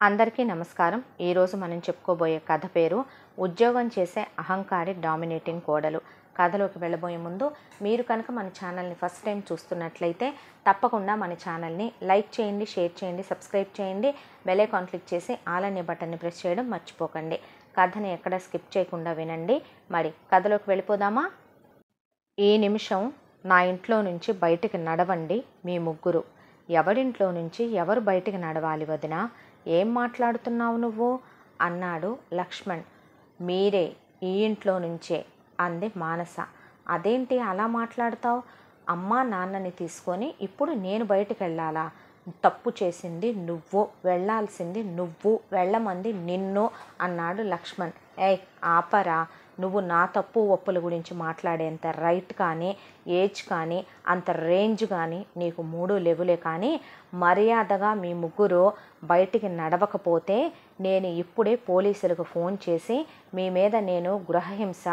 అందరికీ నమస్కారం. ఈరోజు మనం చెప్పుకోబోయే కథ పేరు ఉద్యోగం చేసే అహంకారి డామినేటింగ్ కోడలు. కథలోకి వెళ్ళబోయే ముందు మీరు కనుక మన ఛానల్ని ఫస్ట్ టైం చూస్తున్నట్లయితే తప్పకుండా మన ఛానల్ని లైక్ చేయండి షేర్ చేయండి సబ్స్క్రైబ్ చేయండి బెలైకాన్ క్లిక్ చేసి ఆల్ అనే బటన్ని ప్రెస్ చేయడం మర్చిపోకండి. కథని ఎక్కడ స్కిప్ చేయకుండా వినండి. మరి కథలోకి వెళ్ళిపోదామా? ఈ నిమిషం నా ఇంట్లో నుంచి బయటికి నడవండి మీ ముగ్గురు. ఎవరింట్లో నుంచి ఎవరు బయటికి నడవాలి వదినా? ఏం మాట్లాడుతున్నావు నువ్వు? అన్నాడు లక్ష్మణ్. మీరే ఈ ఇంట్లో నుంచే అంది మానస. అదేంటి అలా మాట్లాడతావు? అమ్మా నాన్నని తీసుకొని ఇప్పుడు నేను బయటికి వెళ్ళాలా తప్పు చేసింది నువ్వు వెళ్ళాల్సింది నువ్వు వెళ్ళమంది నిన్ను అన్నాడు లక్ష్మణ్. ఏయ్ ఆపరా. నువ్వు నా తప్పు ఒప్పుల గురించి మాట్లాడేంత రైట్ కానీ ఏజ్ కానీ అంత రేంజ్ కానీ నీకు మూడు లెవులే కానీ మర్యాదగా మీ ముగ్గురు బయటికి నడవకపోతే నేను ఇప్పుడే పోలీసులకు ఫోన్ చేసి మీ మీద నేను గృహహింస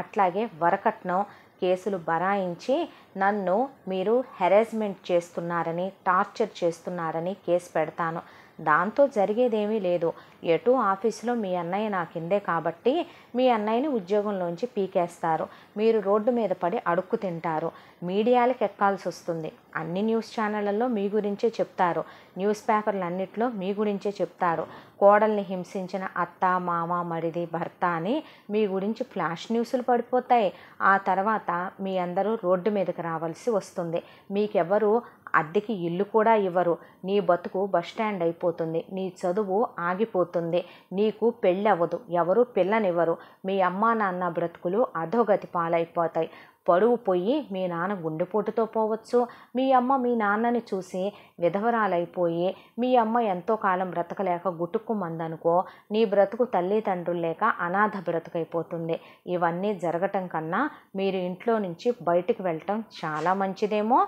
అట్లాగే వరకట్నం కేసులు బరాయించి నన్ను మీరు హెరాస్మెంట్ చేస్తున్నారని టార్చర్ చేస్తున్నారని కేసు పెడతాను. దాంతో జరిగేదేమీ లేదు. ఎటు ఆఫీసులో మీ అన్నయ్య నా కిందే కాబట్టి మీ అన్నయ్యని ఉద్యోగంలోంచి పీకేస్తారు. మీరు రోడ్డు మీద పడి అడుక్కు తింటారు. మీడియాలకు ఎక్కాల్సి వస్తుంది. అన్ని న్యూస్ ఛానళ్ళల్లో మీ గురించే చెప్తారు. న్యూస్ పేపర్లు మీ గురించే చెప్తారు. కోడల్ని హింసించిన అత్త మామ మరిది భర్త అని మీ గురించి ఫ్లాష్ న్యూస్లు పడిపోతాయి. ఆ తర్వాత మీ అందరూ రోడ్డు మీదకి రావాల్సి వస్తుంది. మీకెవరు అద్దెకి ఇల్లు కూడా ఇవ్వరు. నీ బతుకు బస్టాండ్ అయిపోతుంది. నీ చదువు ఆగిపోతుంది. నీకు పెళ్ళవ్వదు. ఎవరు పిల్లనివ్వరు. మీ అమ్మా నాన్న బ్రతుకులు అధోగతి పాలైపోతాయి. పడువు పోయి మీ నాన్న గుండెపోటుతో పోవచ్చు. మీ అమ్మ మీ నాన్నని చూసి విధవరాలైపోయి మీ అమ్మ ఎంతో కాలం బ్రతకలేక గుటుక్కుమందనుకో నీ బ్రతుకు తల్లిదండ్రులు లేక అనాథ బ్రతుకైపోతుంది. ఇవన్నీ జరగటం కన్నా మీరు ఇంట్లో నుంచి బయటకు వెళ్ళటం చాలా మంచిదేమో.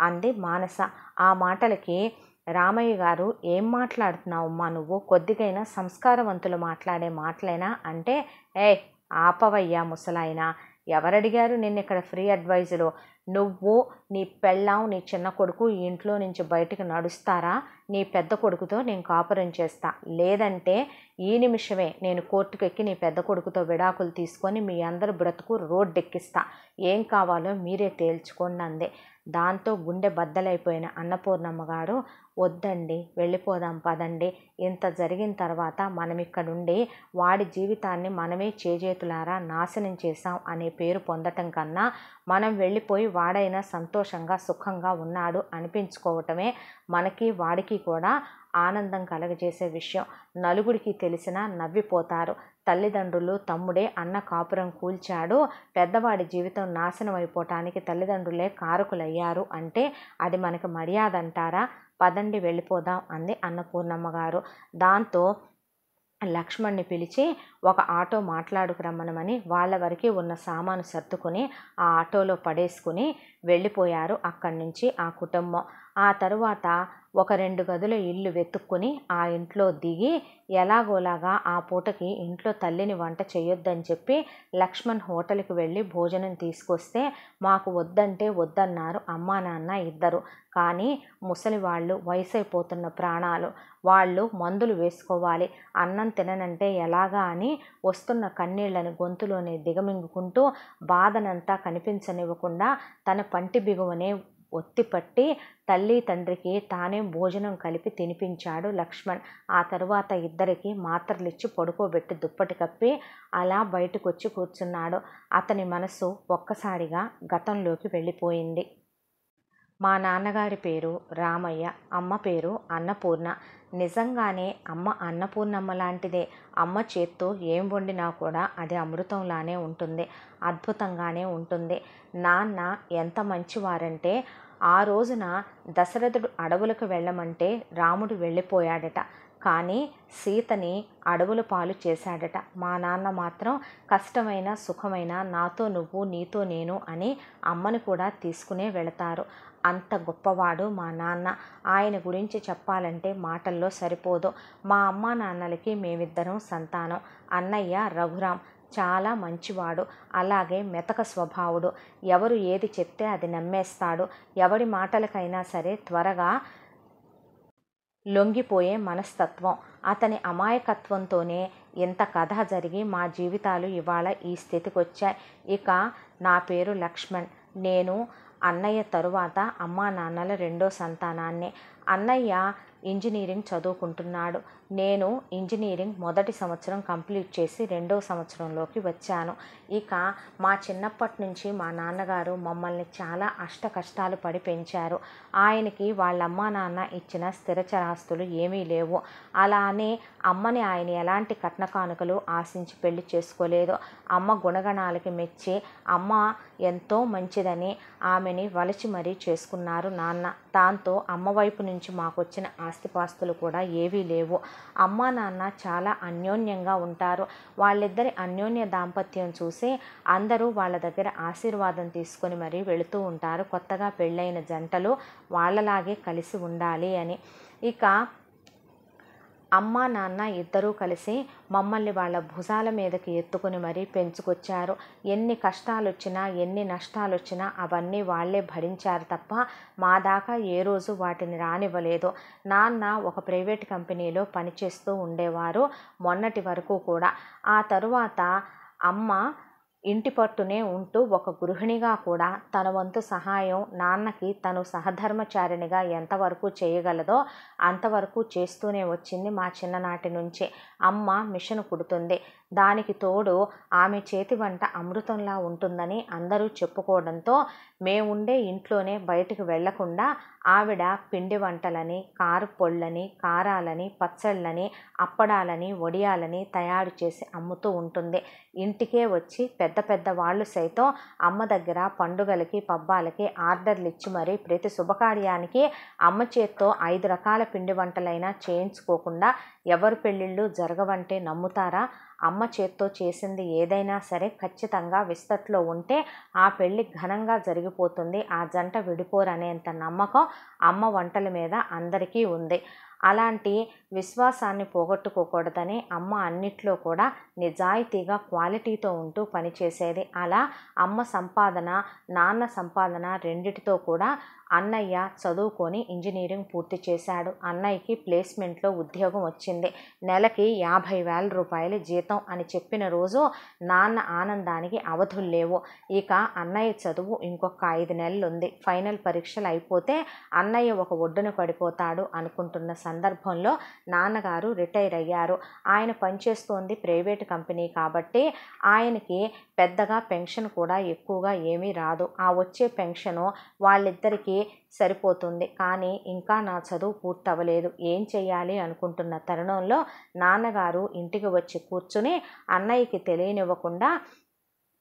అంది మానస. ఆ మాటలకి రామయ్య గారు ఏం మాట్లాడుతున్నావమ్మా నువ్వు? కొద్దిగైనా సంస్కారవంతులు మాట్లాడే మాటలేనా? అంటే ఏ ఆపవయ్యా ముసలాయన. ఎవరడిగారు నిన్న ఇక్కడ ఫ్రీ అడ్వైజులు? నువ్వు నీ పెళ్ళాం నీ చిన్న కొడుకు ఈ ఇంట్లో నుంచి బయటకు నడుస్తారా? నీ పెద్ద కొడుకుతో నేను కాపురం చేస్తా. లేదంటే ఈ నిమిషమే నేను కోర్టుకు ఎక్కి నీ పెద్ద కొడుకుతో విడాకులు తీసుకొని మీ అందరి బ్రతుకు రోడ్డెక్కిస్తా. ఏం కావాలో మీరే తేల్చుకోండి అందే. దాంతో గుండె బద్దలైపోయిన అన్నపూర్ణమ్మ గారు వద్దండి వెళ్ళిపోదాం పదండి. ఇంత జరిగిన తర్వాత మనం ఇక్కడుండి వాడి జీవితాన్ని మనమే చేజేతులారా నాశనం చేశాం అనే పేరు పొందటం కన్నా మనం వెళ్ళిపోయి వాడైనా సంతోషంగా సుఖంగా ఉన్నాడు అనిపించుకోవటమే మనకి వాడికి కూడా ఆనందం కలగజేసే విషయం. నలుగురికి తెలిసినా నవ్విపోతారు. తల్లిదండ్రులు తమ్ముడే అన్న కాపురం కూల్చాడు. పెద్దవాడి జీవితం నాశనం అయిపోవటానికి తల్లిదండ్రులే కారకులయ్యారు అంటే అది మనకి మర్యాద అంటారా పదండి వెళ్ళిపోదాం అంది అన్నపూర్ణమ్మ గారు. దాంతో లక్ష్మణ్ని పిలిచి ఒక ఆటో మాట్లాడుకురమ్మనమని వాళ్ళ వరకు ఉన్న సామాను సర్దుకుని ఆ ఆటోలో పడేసుకుని వెళ్ళిపోయారు. అక్కడి నుంచి ఆ కుటుంబం ఆ తరువాత ఒక రెండు గదుల ఇల్లు వెతుక్కుని ఆ ఇంట్లో దిగి ఎలాగోలాగా ఆ పూటకి ఇంట్లో తల్లిని వంట చేయొద్దని చెప్పి లక్ష్మణ్ హోటల్కి వెళ్ళి భోజనం తీసుకొస్తే మాకు వద్దంటే వద్దన్నారు అమ్మా నాన్న ఇద్దరు. కానీ ముసలి వాళ్ళు వయసు అయిపోతున్న ప్రాణాలు. వాళ్ళు మందులు వేసుకోవాలి. అన్నం తిననంటే ఎలాగా అని వస్తున్న కన్నీళ్ళను గొంతులోనే దిగమింగుకుంటూ బాధనంతా కనిపించనివ్వకుండా తన పంటి బిగువనే ఒత్తిపట్టి తల్లి తండ్రికి తానే భోజనం కలిపి తినిపించాడు లక్ష్మణ్. ఆ తరువాత ఇద్దరికి మాత్రలిచ్చి పడుకోబెట్టి దుప్పటి కప్పి అలా బయటకు వచ్చి కూర్చున్నాడు. అతని మనసు ఒక్కసారిగా గతంలోకి వెళ్ళిపోయింది. మా నాన్నగారి పేరు రామయ్య అమ్మ పేరు అన్నపూర్ణ. నిజంగానే అమ్మ అన్నపూర్ణమ్మ లాంటిదే. అమ్మ చేత్తో ఏం వండినా కూడా అది అమృతంలానే ఉంటుంది అద్భుతంగానే ఉంటుంది. నాన్న ఎంత మంచివారంటే ఆ రోజున దశరథుడు అడవులకు వెళ్ళమంటే రాముడు వెళ్ళిపోయాడట. కానీ సీతని అడవుల పాలు చేశాడట. మా నాన్న మాత్రం కష్టమైన సుఖమైన నాతో నువ్వు నీతో నేను అని అమ్మని కూడా తీసుకునే వెళతారు. అంత గొప్పవాడు మా నాన్న. ఆయన గురించి చెప్పాలంటే మాటల్లో సరిపోదు. మా అమ్మా నాన్నలకి మేమిద్దరం సంతానం. అన్నయ్య రఘురాం చాలా మంచివాడు. అలాగే మెతక స్వభావుడు. ఎవరు ఏది చెప్తే అది నమ్మేస్తాడు. ఎవడి మాటలకైనా సరే త్వరగా లొంగిపోయే మనస్తత్వం. అతని అమాయకత్వంతోనే ఇంత కథ జరిగి మా జీవితాలు ఇవాళ ఈ స్థితికి వచ్చాయి ఇక నా పేరు లక్ష్మణ్. నేను అన్నయ్య తరువాత అమ్మా నాన్నల రెండో సంతానాన్నే. అన్నయ్య ఇంజనీరింగ్ చదువుకుంటున్నాడు. నేను ఇంజనీరింగ్ మొదటి సంవత్సరం కంప్లీట్ చేసి రెండో సంవత్సరంలోకి వచ్చాను. ఇక మా చిన్నప్పటి నుంచి మా నాన్నగారు మమ్మల్ని చాలా అష్ట కష్టాలు పడి పెంచారు. ఆయనకి వాళ్ళమ్మ నాన్న ఇచ్చిన స్థిరచరాస్తులు ఏమీ లేవు. అలానే అమ్మని ఆయన ఎలాంటి కట్న కానుకలు ఆశించి పెళ్ళి చేసుకోలేదు. అమ్మ గుణగణాలకి మెచ్చి అమ్మ ఎంతో మంచిదని ఆమెని వలచి మరీ చేసుకున్నారు నాన్న. దాంతో అమ్మ వైపు నుంచి మాకు వచ్చిన ఆస్తిపాస్తులు కూడా ఏవీ లేవు. అమ్మ నాన్న చాలా అన్యోన్యంగా ఉంటారు. వాళ్ళిద్దరి అన్యోన్య దాంపత్యం చూసి అందరూ వాళ్ళ దగ్గర ఆశీర్వాదం తీసుకొని మరీ వెళుతూ ఉంటారు. కొత్తగా పెళ్ళైన జంటలు వాళ్ళలాగే కలిసి ఉండాలి అని. ఇక అమ్మ నాన్న ఇద్దరూ కలిసి మమ్మల్ని వాళ్ళ భుజాల మీదకి ఎత్తుకుని మరీ పెంచుకొచ్చారు. ఎన్ని కష్టాలు వచ్చినా ఎన్ని నష్టాలు వచ్చినా అవన్నీ వాళ్ళే భరించారు తప్ప మా దాకా ఏ రోజు వాటిని రానివ్వలేదు. నాన్న ఒక ప్రైవేట్ కంపెనీలో పనిచేస్తూ ఉండేవారు మొన్నటి వరకు కూడా. ఆ తరువాత అమ్మ ఇంటి పట్టునే ఉంటూ ఒక గృహిణిగా కూడా తన వంతు సహాయం నాన్నకి తను సహధర్మచారిణిగా ఎంతవరకు చేయగలదో అంతవరకు చేస్తూనే వచ్చింది మా చిన్ననాటి నుంచి. అమ్మ మిషన్ కుడుతుంది. దానికి తోడు ఆమె చేతి వంట అమృతంలా ఉంటుందని అందరూ చెప్పుకోవడంతో మేముండే ఇంట్లోనే బయటకు వెళ్ళకుండా ఆవిడ పిండి వంటలని కారు పొళ్ళని కారాలని పచ్చళ్ళని అప్పడాలని వడియాలని తయారు చేసి అమ్ముతూ ఉంటుంది. ఇంటికే వచ్చి పెద్ద పెద్ద వాళ్ళు సైతం అమ్మ దగ్గర పండుగలకి పబ్బాలకి ఆర్డర్లు ఇచ్చి మరీ ప్రతి శుభకార్యానికి అమ్మ చేత్తో ఐదు రకాల పిండి వంటలైనా చేయించుకోకుండా ఎవరి పెళ్ళిళ్ళు జరగవంటే నమ్ముతారా? అమ్మ చేత్తో చేసింది ఏదైనా సరే ఖచ్చితంగా విస్తట్లో ఉంటే ఆ పెళ్ళి ఘనంగా జరిగిపోతుంది. ఆ జంట విడిపోరనేంత నమ్మకం అమ్మ వంటల మీద అందరికీ ఉంది. అలాంటి విశ్వాసాన్ని పోగొట్టుకోకూడదని అమ్మ అన్నిట్లో కూడా నిజాయితీగా క్వాలిటీతో ఉంటూ పనిచేసేది. అలా అమ్మ సంపాదన నాన్న సంపాదన రెండిటితో కూడా అన్నయ్య చదువుకొని ఇంజనీరింగ్ పూర్తి చేశాడు. అన్నయ్యకి ప్లేస్మెంట్లో ఉద్యోగం వచ్చింది. నెలకి యాభై వేల రూపాయలు జీతం అని చెప్పిన రోజు నాన్న ఆనందానికి అవధులు లేవు. ఇక అన్నయ్య చదువు ఇంకొక ఐదు నెలలు ఉంది ఫైనల్ పరీక్షలు అయిపోతే అన్నయ్య ఒక ఒడ్డున పడిపోతాడు అనుకుంటున్న సందర్భంలో నాన్నగారు రిటైర్ అయ్యారు. ఆయన పనిచేస్తోంది ప్రైవేట్ కంపెనీ కాబట్టి ఆయనకి పెద్దగా పెన్షన్ కూడా ఎక్కువగా ఏమీ రాదు. ఆ వచ్చే పెన్షను వాళ్ళిద్దరికీ సరిపోతుంది. కానీ ఇంకా నా చదువు పూర్తవ్వలేదు. ఏం చేయాలి అనుకుంటున్న తరుణంలో నాన్నగారు ఇంటికి వచ్చి కూర్చుని అన్నయ్యకి తెలియనివ్వకుండా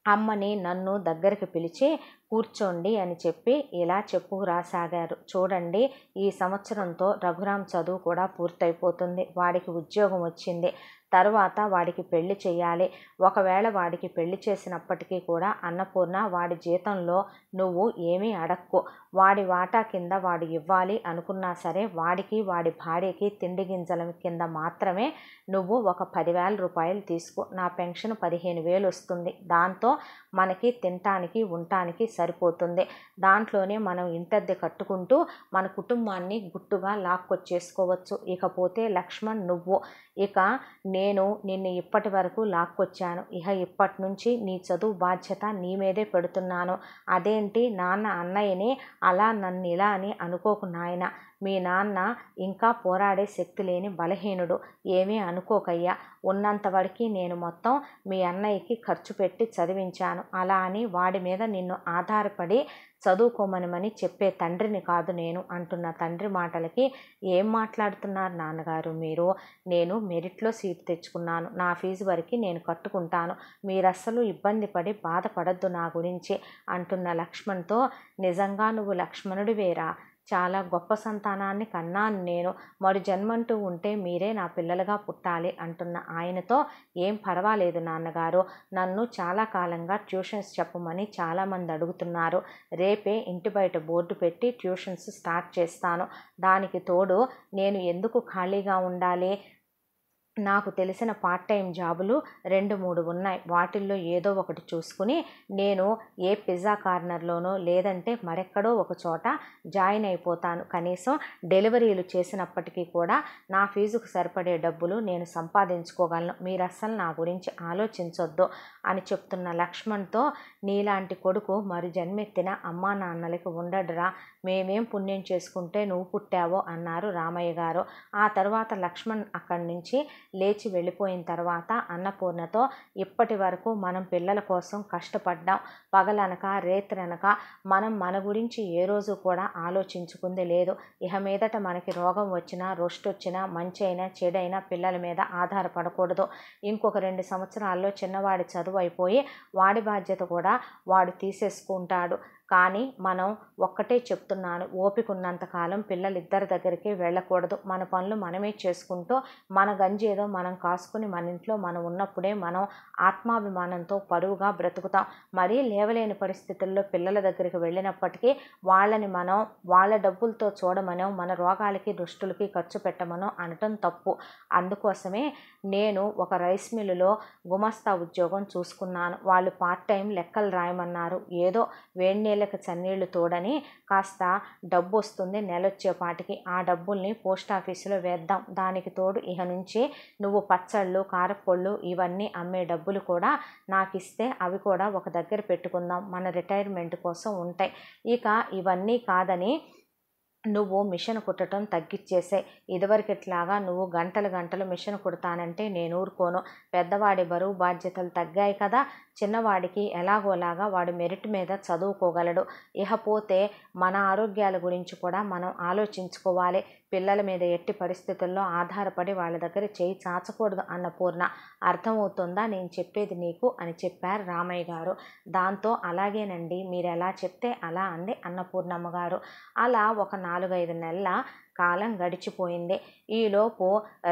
అమ్మని నన్ను దగ్గరికి పిలిచి కూర్చోండి అని చెప్పి ఇలా చెప్పు రాసాగారు. చూడండి ఈ సంవత్సరంతో రఘురాం చదువు కూడా పూర్తయిపోతుంది. వాడికి ఉద్యోగం వచ్చింది. తరువాత వాడికి పెళ్ళి చేయాలి ఒకవేళ వాడికి పెళ్ళి చేసినప్పటికీ కూడా అన్నపూర్ణ వాడి జీతంలో నువ్వు ఏమీ అడక్కు. వాడి వాటా కింద వాడు ఇవ్వాలి అనుకున్నా సరే వాడికి వాడి భార్యకి తిండి గింజల కింద మాత్రమే నువ్వు ఒక పదివేల రూపాయలు తీసుకో. నా పెన్షన్ పదిహేను వేలు వస్తుంది. దాంతో మనకి తినటానికి ఉండటానికి సరిపోతుంది. దాంట్లోనే మనం ఇంటద్దె కట్టుకుంటూ మన కుటుంబాన్ని గుట్టుగా లాక్కొచ్చేసుకోవచ్చు. ఇకపోతే లక్ష్మణ్ నువ్వు. ఇక నేను నిన్ను ఇప్పటి వరకు లాక్కొచ్చాను. ఇక ఇప్పటి నుంచి నీ చదువు బాధ్యత నీ మీదే పెడుతున్నాను. అదేంటి? నాన్న అన్నయ్యని అలా నన్ను ఇలా అని అనుకోకు నాయన. మీ నాన్న ఇంకా పోరాడే శక్తి లేని బలహీనుడు. ఏమీ అనుకోకయ్యా. ఉన్నంతవరకు నేను మొత్తం మీ అన్నయ్యకి ఖర్చు పెట్టి చదివించాను. అలా అని వాడి మీద నిన్ను ఆధారపడి చదువుకోమనమని చెప్పే తండ్రిని కాదు నేను అంటున్న తండ్రి మాటలకి ఏం మాట్లాడుతున్నారు నాన్నగారు మీరు? నేను మెరిట్లో సీట్ తెచ్చుకున్నాను. నా ఫీజు వరకు నేను కట్టుకుంటాను. మీరు అస్సలు ఇబ్బంది పడి బాధపడద్దు నా గురించి అంటున్న లక్ష్మణ్తో నిజంగా నువ్వు లక్ష్మణుడి వేరా చాలా గొప్ప సంతానాన్ని కన్నాను నేను. మరు జన్మంటూ ఉంటే మీరే నా పిల్లలుగా పుట్టాలి అంటున్న ఆయనతో ఏం పర్వాలేదు నాన్నగారు. నన్ను చాలా కాలంగా ట్యూషన్స్ చెప్పమని చాలామంది అడుగుతున్నారు. రేపే ఇంటి బయట బోర్డు పెట్టి ట్యూషన్స్ స్టార్ట్ చేస్తాను. దానికి తోడు నేను ఎందుకు ఖాళీగా ఉండాలి? నాకు తెలిసిన పార్ట్ టైం జాబులు రెండు మూడు ఉన్నాయి. వాటిల్లో ఏదో ఒకటి చూసుకుని నేను ఏ పిజ్జా కార్నర్లోనో లేదంటే మరెక్కడో ఒక చోట జాయిన్ అయిపోతాను. కనీసం డెలివరీలు చేసినప్పటికీ కూడా నా ఫీజుకు సరిపడే డబ్బులు నేను సంపాదించుకోగలను. మీరు అస్సలు నా గురించి ఆలోచించొద్దు అని చెప్తున్న లక్ష్మణ్తో నీలాంటి కొడుకు మరి జన్మెత్తిన అమ్మా నాన్నలకి ఉండడురా. మేమేం పుణ్యం చేసుకుంటే నువ్వు పుట్టావో అన్నారు రామయ్య గారు. ఆ తర్వాత లక్ష్మణ్ అక్కడి నుంచి లేచి వెళ్ళిపోయిన తర్వాత అన్నపూర్ణతో ఇప్పటి వరకు మనం పిల్లల కోసం కష్టపడ్డాం. పగలనక రేత్రనక మనం మన గురించి ఏ రోజు కూడా ఆలోచించుకుంది లేదు. ఇహ మీదట మనకి రోగం వచ్చినా రొస్ట్ వచ్చినా మంచి అయినా చెడైనా పిల్లల మీద ఆధారపడకూడదు. ఇంకొక రెండు సంవత్సరాల్లో చిన్నవాడి చదువు అయిపోయి వాడి బాధ్యత కూడా వాడు తీసేసుకుంటాడు. కానీ మనం ఒక్కటే చెప్తున్నాను ఓపిక ఉన్నంతకాలం పిల్లలిద్దరి దగ్గరికి వెళ్ళకూడదు. మన పనులు మనమే చేసుకుంటూ మన గంజేదో మనం కాసుకుని మన ఇంట్లో మనం ఉన్నప్పుడే మనం ఆత్మాభిమానంతో పరువుగా బ్రతుకుతాం. మరీ లేవలేని పరిస్థితుల్లో పిల్లల దగ్గరికి వెళ్ళినప్పటికీ వాళ్ళని మనం వాళ్ళ డబ్బులతో చూడమనో మన రోగాలకి దుష్టులకి ఖర్చు పెట్టమనో అనటం తప్పు. అందుకోసమే నేను ఒక రైస్ మిల్లులో గుమస్తా ఉద్యోగం చూసుకున్నాను. వాళ్ళు పార్ట్ టైం లెక్కలు రాయమన్నారు. ఏదో వేడి నీళ్ళకి చన్నీళ్ళు తోడని కాస్త డబ్బు వస్తుంది నెలొచ్చేపాటికి. ఆ డబ్బుల్ని పోస్ట్ ఆఫీసులో వేద్దాం. దానికి తోడు ఇహ నుంచి నువ్వు పచ్చళ్ళు కారపొళ్ళు ఇవన్నీ అమ్మే డబ్బులు కూడా నాకు ఇస్తే అవి కూడా ఒక దగ్గర పెట్టుకుందాం. మన రిటైర్మెంట్ కోసం ఉంటాయి. ఇక ఇవన్నీ కాదని నువ్వు మిషన్ కుట్టడం తగ్గిచ్చేసే ఇదివరకిట్లాగా నువ్వు గంటలు గంటలు మిషన్ కుడతానంటే నేను ఊరుకోను. పెద్దవాడి బరువు బాధ్యతలు తగ్గాయి కదా. చిన్నవాడికి ఎలాగోలాగా వాడు మెరిట్ మీద చదువుకోగలడు. ఇకపోతే మన ఆరోగ్యాల గురించి కూడా మనం ఆలోచించుకోవాలి. పిల్లల మీద ఎట్టి పరిస్థితుల్లో ఆధారపడి వాళ్ళ దగ్గర చేయి చాచకూడదు అన్న పూర్ణ అర్థమవుతుందా? నేను చెప్పేది నీకు అని చెప్పారు రామయ్య గారు. దాంతో అలాగేనండి మీరు ఎలా చెప్తే అలా అంది అన్నపూర్ణమ్మ గారు. అలా ఒక నాలుగైదు నెలల కాలం గడిచిపోయింది. ఈలోపు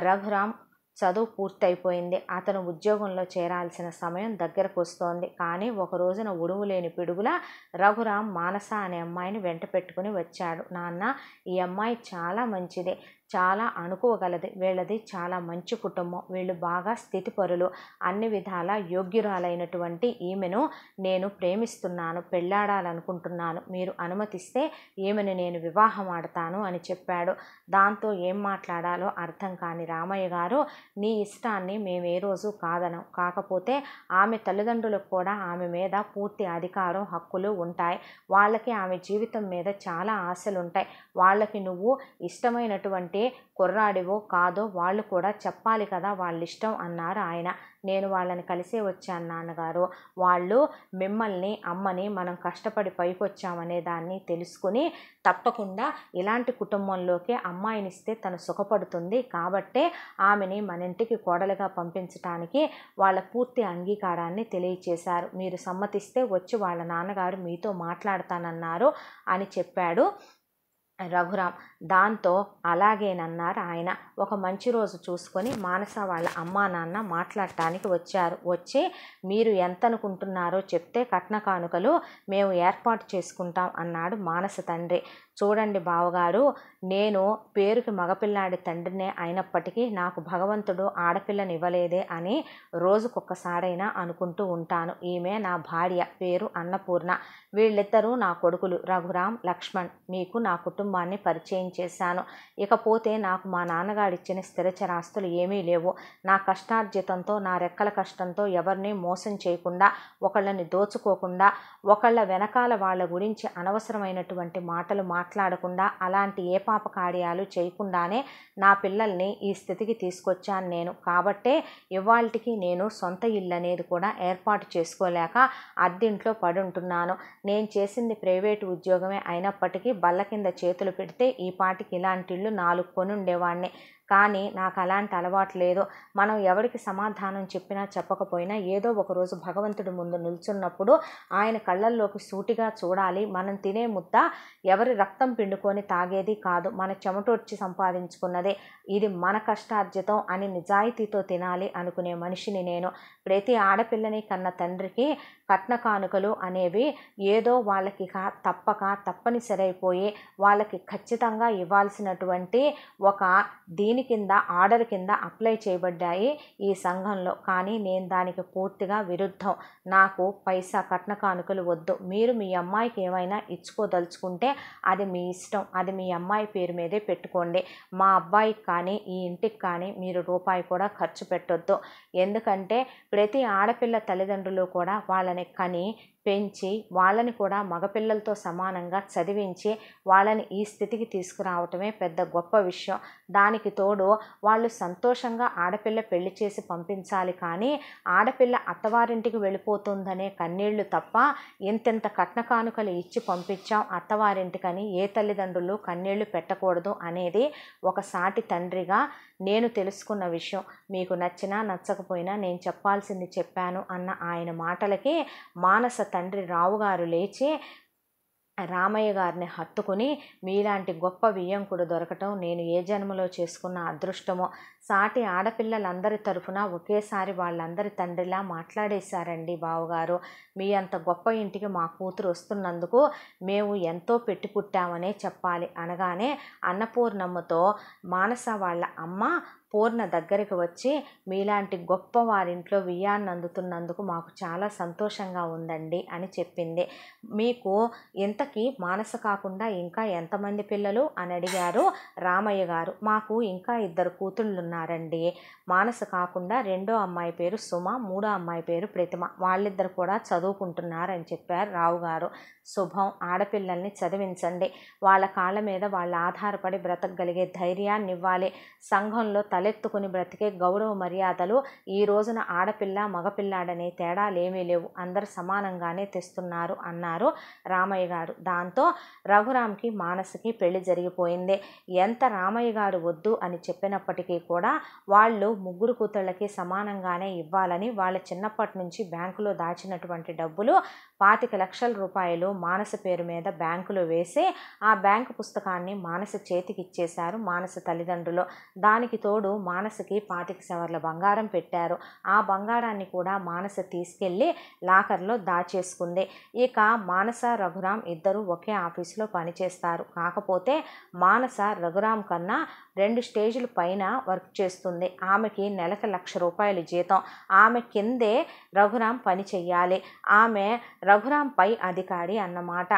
రఘురామ్ చదువు పూర్తయిపోయింది. అతను ఉద్యోగంలో చేరాల్సిన సమయం దగ్గరకు వస్తోంది కానీ ఒక రోజున ఉడుము లేని పిడుగుల రఘురామ్ మానస అనే అమ్మాయిని వెంట పెట్టుకుని వచ్చాడు. నాన్న ఈ అమ్మాయి చాలా మంచిది. చాలా అనుకోగలది. వీళ్ళది చాలా మంచి కుటుంబం. వీళ్ళు బాగా స్థితిపరులు. అన్ని విధాల యోగ్యురాలైనటువంటి ఈమెను నేను ప్రేమిస్తున్నాను పెళ్ళాడాలనుకుంటున్నాను మీరు అనుమతిస్తే ఈమెను నేను వివాహం ఆడతాను అని చెప్పాడు. దాంతో ఏం మాట్లాడాలో అర్థం కాని రామయ్య గారు నీ ఇష్టాన్ని మేము ఏ రోజు కాదనం. కాకపోతే ఆమె తల్లిదండ్రులకు కూడా ఆమె మీద పూర్తి అధికారం హక్కులు ఉంటాయి. వాళ్ళకి ఆమె జీవితం మీద చాలా ఆశలు ఉంటాయి వాళ్ళకి నువ్వు ఇష్టమైనటువంటి కుర్రాడివో కాదో వాళ్ళు కూడా చెప్పాలి కదా వాళ్ళ ఇష్టం అన్నారు ఆయన. నేను వాళ్ళని కలిసే వచ్చాను నాన్నగారు. వాళ్ళు మిమ్మల్ని అమ్మని మనం కష్టపడి పైకొచ్చామనే దాన్ని తెలుసుకుని తప్పకుండా ఇలాంటి కుటుంబంలోకి అమ్మాయినిస్తే తను సుఖపడుతుంది. కాబట్టే ఆమెని మన ఇంటికి కోడలుగా పంపించడానికి వాళ్ళ పూర్తి అంగీకారాన్ని తెలియచేశారు. మీరు సమ్మతిస్తే వచ్చి వాళ్ళ నాన్నగారు మీతో మాట్లాడతానన్నారు అని చెప్పాడు. రఘురాం దాంతో అలాగేనన్నారు ఆయన. ఒక మంచి రోజు చూసుకొని మానస వాళ్ళ అమ్మా నాన్న మాట్లాడటానికి వచ్చారు. వచ్చి మీరు ఎంత అనుకుంటున్నారో చెప్తే కట్న కానుకలు మేము ఏర్పాటు చేసుకుంటాం అన్నాడు మానస తండ్రి. చూడండి బావగారు నేను పేరుకి మగపిల్లాడి తండ్రినే అయినప్పటికీ నాకు భగవంతుడు ఆడపిల్లని ఇవ్వలేదే అని రోజుకొక్కసారైనా అనుకుంటూ ఉంటాను. ఈమె నా భార్య పేరు అన్నపూర్ణ. వీళ్ళిద్దరూ నా కొడుకులు రఘురామ్ లక్ష్మణ్. మీకు నా కుటుంబాన్ని పరిచయం చేశాను. ఇకపోతే నాకు మా నాన్నగారిచ్చిన స్థిరచరాస్తులు ఏమీ లేవు. నా కష్టార్జితంతో నా రెక్కల కష్టంతో ఎవరిని మోసం చేయకుండా ఒకళ్ళని దోచుకోకుండా ఒకళ్ళ వెనకాల వాళ్ళ గురించి అనవసరమైనటువంటి మాటలు మా మాట్లాడకుండా అలాంటి ఏ పాప కార్యాలు చేయకుండానే నా పిల్లల్ని ఈ స్థితికి తీసుకొచ్చాను నేను. కాబట్టే ఇవాళకి నేను సొంత ఇల్లు అనేది కూడా ఏర్పాటు చేసుకోలేక అద్దెంట్లో పడుంటున్నాను. నేను చేసింది ప్రైవేటు ఉద్యోగమే అయినప్పటికీ బల్ల కింద చేతులు పెడితే ఈ పాటికి ఇలాంటి ఇల్లు నాలుగు కొనుండేవాడిని కానీ నాకు అలాంటి అలవాటు లేదు. మనం ఎవరికి సమాధానం చెప్పినా చెప్పకపోయినా ఏదో ఒకరోజు భగవంతుడి ముందు నిల్చున్నప్పుడు ఆయన కళ్ళల్లోకి సూటిగా చూడాలి. మనం తినే ముద్ద ఎవరి రక్తం పిండుకొని తాగేది కాదు. మన చెమటొచ్చి సంపాదించుకున్నదే. ఇది మన కష్టార్జితం అని నిజాయితీతో తినాలి అనుకునే మనిషిని నేను. ప్రతి ఆడపిల్లని కన్న తండ్రికి కట్న కానుకలు అనేవి ఏదో వాళ్ళకి తప్పక తప్పనిసరైపోయి వాళ్ళకి ఖచ్చితంగా ఇవ్వాల్సినటువంటి ఒక దీని కింద ఆర్డర్ కింద అప్లై చేయబడ్డాయి ఈ సంఘంలో. కానీ నేను దానికి పూర్తిగా విరుద్ధం. నాకు పైసా కట్న కానుకలు వద్దు. మీరు మీ అమ్మాయికి ఏమైనా ఇచ్చుకోదలుచుకుంటే అది మీ ఇష్టం. అది మీ అమ్మాయి పేరు మీదే పెట్టుకోండి. మా అబ్బాయికి కానీ ఈ ఇంటికి కానీ మీరు రూపాయి కూడా ఖర్చు పెట్టొద్దు. ఎందుకంటే ప్రతి ఆడపిల్ల తల్లిదండ్రులు కూడా వాళ్ళ కని పెంచి వాళ్ళని కూడా మగపిల్లలతో సమానంగా చదివించి వాళ్ళని ఈ స్థితికి తీసుకురావటమే పెద్ద గొప్ప విషయం. దానికి తోడు వాళ్ళు సంతోషంగా ఆడపిల్ల పెళ్ళి చేసి పంపించాలి కానీ ఆడపిల్ల అత్తవారింటికి వెళ్ళిపోతుందనే కన్నీళ్ళు తప్ప ఇంతింత కట్న కానుకలు ఇచ్చి పంపించాం అత్తవారింటికని ఏ తల్లిదండ్రులు కన్నీళ్ళు పెట్టకూడదు అనేది ఒక సాటి తండ్రిగా నేను తెలుసుకున్న విషయం. మీకు నచ్చినా నచ్చకపోయినా నేను చెప్పాల్సింది చెప్పాను అన్న ఆయన మాటలకి మానస తండ్రి రావుగారు లేచి రామయ్య గారిని హత్తుకుని మీలాంటి గొప్ప వియ్యంకుడు దొరకటం నేను ఏ జన్మలో చేసుకున్న అదృష్టమో సాటి ఆడపిల్లలందరి తరఫున ఒకేసారి వాళ్ళందరి తండ్రిలా మాట్లాడేశారండి బావగారు. మీ అంత గొప్ప ఇంటికి మా కూతురు వస్తున్నందుకు మేము ఎంతో పెట్టి పుట్టామనే చెప్పాలి. అనగానే అన్నపూర్ణమ్మతో మానస వాళ్ళ అమ్మ పూర్ణ దగ్గరికి వచ్చి మీలాంటి గొప్ప వారింట్లో వియ్యాన్ని అందుతున్నందుకు మాకు చాలా సంతోషంగా ఉందండి అని చెప్పింది. మీకు ఇంతకీ మానస కాకుండా ఇంకా ఎంతమంది పిల్లలు? అని అడిగారు రామయ్య గారు. మాకు ఇంకా ఇద్దరు కూతుళ్ళు ఉన్నారండి మానస కాకుండా రెండో అమ్మాయి పేరు సుమ మూడో అమ్మాయి పేరు ప్రతిమ. వాళ్ళిద్దరు కూడా చదువుకుంటున్నారని చెప్పారు రావు గారు. శుభం ఆడపిల్లల్ని చదివించండి. వాళ్ళ కాళ్ళ మీద వాళ్ళు ఆధారపడి బ్రతకగలిగే ధైర్యాన్ని ఇవ్వాలి. సంఘంలో తలెత్తుకుని బ్రతికే గౌరవ మర్యాదలు ఈ రోజున ఆడపిల్ల మగపిల్లాడనే తేడాలేమీ లేవు. అందరు సమానంగానే తెస్తున్నారు అన్నారు రామయ్య గారు. దాంతో రఘురామ్కి మానసకి పెళ్ళి జరిగిపోయింది. ఎంత రామయ్య గారు వద్దు అని చెప్పినప్పటికీ కూడా వాళ్ళు ముగ్గురు కూతుళ్ళకి సమానంగానే ఇవ్వాలని వాళ్ళ చిన్నప్పటి నుంచి బ్యాంకులో దాచినటువంటి డబ్బులు పాతిక లక్షల రూపాయలు మానస పేరు మీద బ్యాంకులో వేసి ఆ బ్యాంకు పుస్తకాన్ని మానస చేతికి ఇచ్చేశారు మానస తల్లిదండ్రులు. దానికి తోడు మానసకి పాతిక సవర్ల బంగారం పెట్టారు. ఆ బంగారాన్ని కూడా మానస తీసుకెళ్ళి లాకర్లో దాచేసుకుంది. ఇక మానస రఘురాం ఇద్దరు ఒకే ఆఫీసులో పనిచేస్తారు. కాకపోతే మానస రఘురాం కన్నా రెండు స్టేజీల పైన వర్క్ చేస్తుంది. ఆమెకి నెలకు లక్ష రూపాయలు జీతం. ఆమె కిందే రఘురాం పని చెయ్యాలి. ఆమె రఘురాంపై అధికారి అన్నమాట.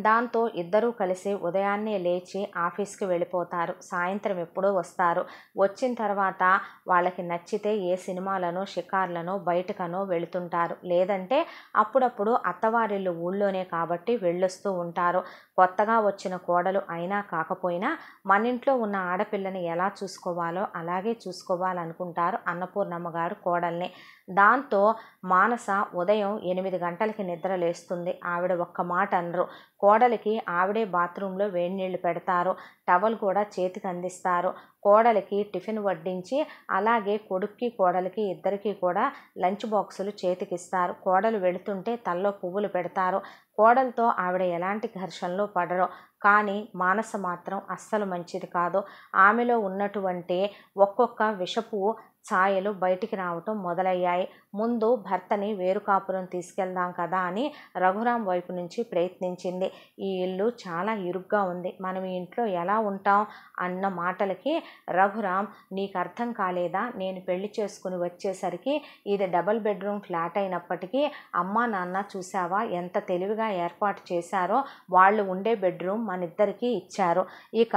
దాంతో ఇద్దరూ కలిసి ఉదయాన్నే లేచి ఆఫీస్కి వెళ్ళిపోతారు. సాయంత్రం ఎప్పుడో వస్తారు. వచ్చిన తర్వాత వాళ్ళకి నచ్చితే ఏ సినిమాలను షికార్లను బయటకనో వెళుతుంటారు. లేదంటే అప్పుడప్పుడు అత్తవారిళ్ళు ఊళ్ళోనే కాబట్టి వెళ్ళొస్తూ ఉంటారు. కొత్తగా వచ్చిన కోడలు అయినా కాకపోయినా మన ఇంట్లో ఉన్న ఆడపిల్లని ఎలా చూసుకోవాలో అలాగే చూసుకోవాలనుకుంటారు అన్నపూర్ణమ్మ గారు కోడల్ని. దాంతో మానస ఉదయం ఎనిమిది గంటలకి నిద్ర లేస్తుంది. ఆవిడ ఒక్క మాట అనరు. కోడలికి ఆవిడే బాత్రూంలో వేడి నీళ్ళు పెడతారు టవల్ కూడా చేతికి అందిస్తారు. కోడలికి టిఫిన్ వడ్డించి అలాగే కొడుక్కి కోడలికి ఇద్దరికి కూడా లంచ్ బాక్సులు చేతికిస్తారు. కోడలు వెళుతుంటే తల్లో పువ్వులు పెడతారు. కోడలతో ఆవిడ ఎలాంటి ఘర్షణలో పడరు కానీ మానస మాత్రం అస్సలు మంచిది కాదు. ఆమెలో ఉన్నటువంటి ఒక్కొక్క విషపు ఛాయలు బయటికి రావటం మొదలయ్యాయి. ముందు భర్తని వేరుకాపురం తీసుకెళ్దాం కదా అని రఘురాం వైపు నుంచి ప్రయత్నించింది. ఈ ఇల్లు చాలా ఇరుగ్గా ఉంది. మనం ఈ ఇంట్లో ఎలా ఉంటాం అన్న మాటలకి రఘురాం నీకు అర్థం కాలేదా? నేను పెళ్ళి చేసుకుని వచ్చేసరికి ఇది డబల్ బెడ్రూమ్ ఫ్లాట్ అయినప్పటికీ అమ్మా నాన్న చూసావా ఎంత తెలివిగా ఏర్పాటు చేశారో వాళ్ళు ఉండే బెడ్రూమ్ మన ఇద్దరికీ ఇచ్చారు. ఇక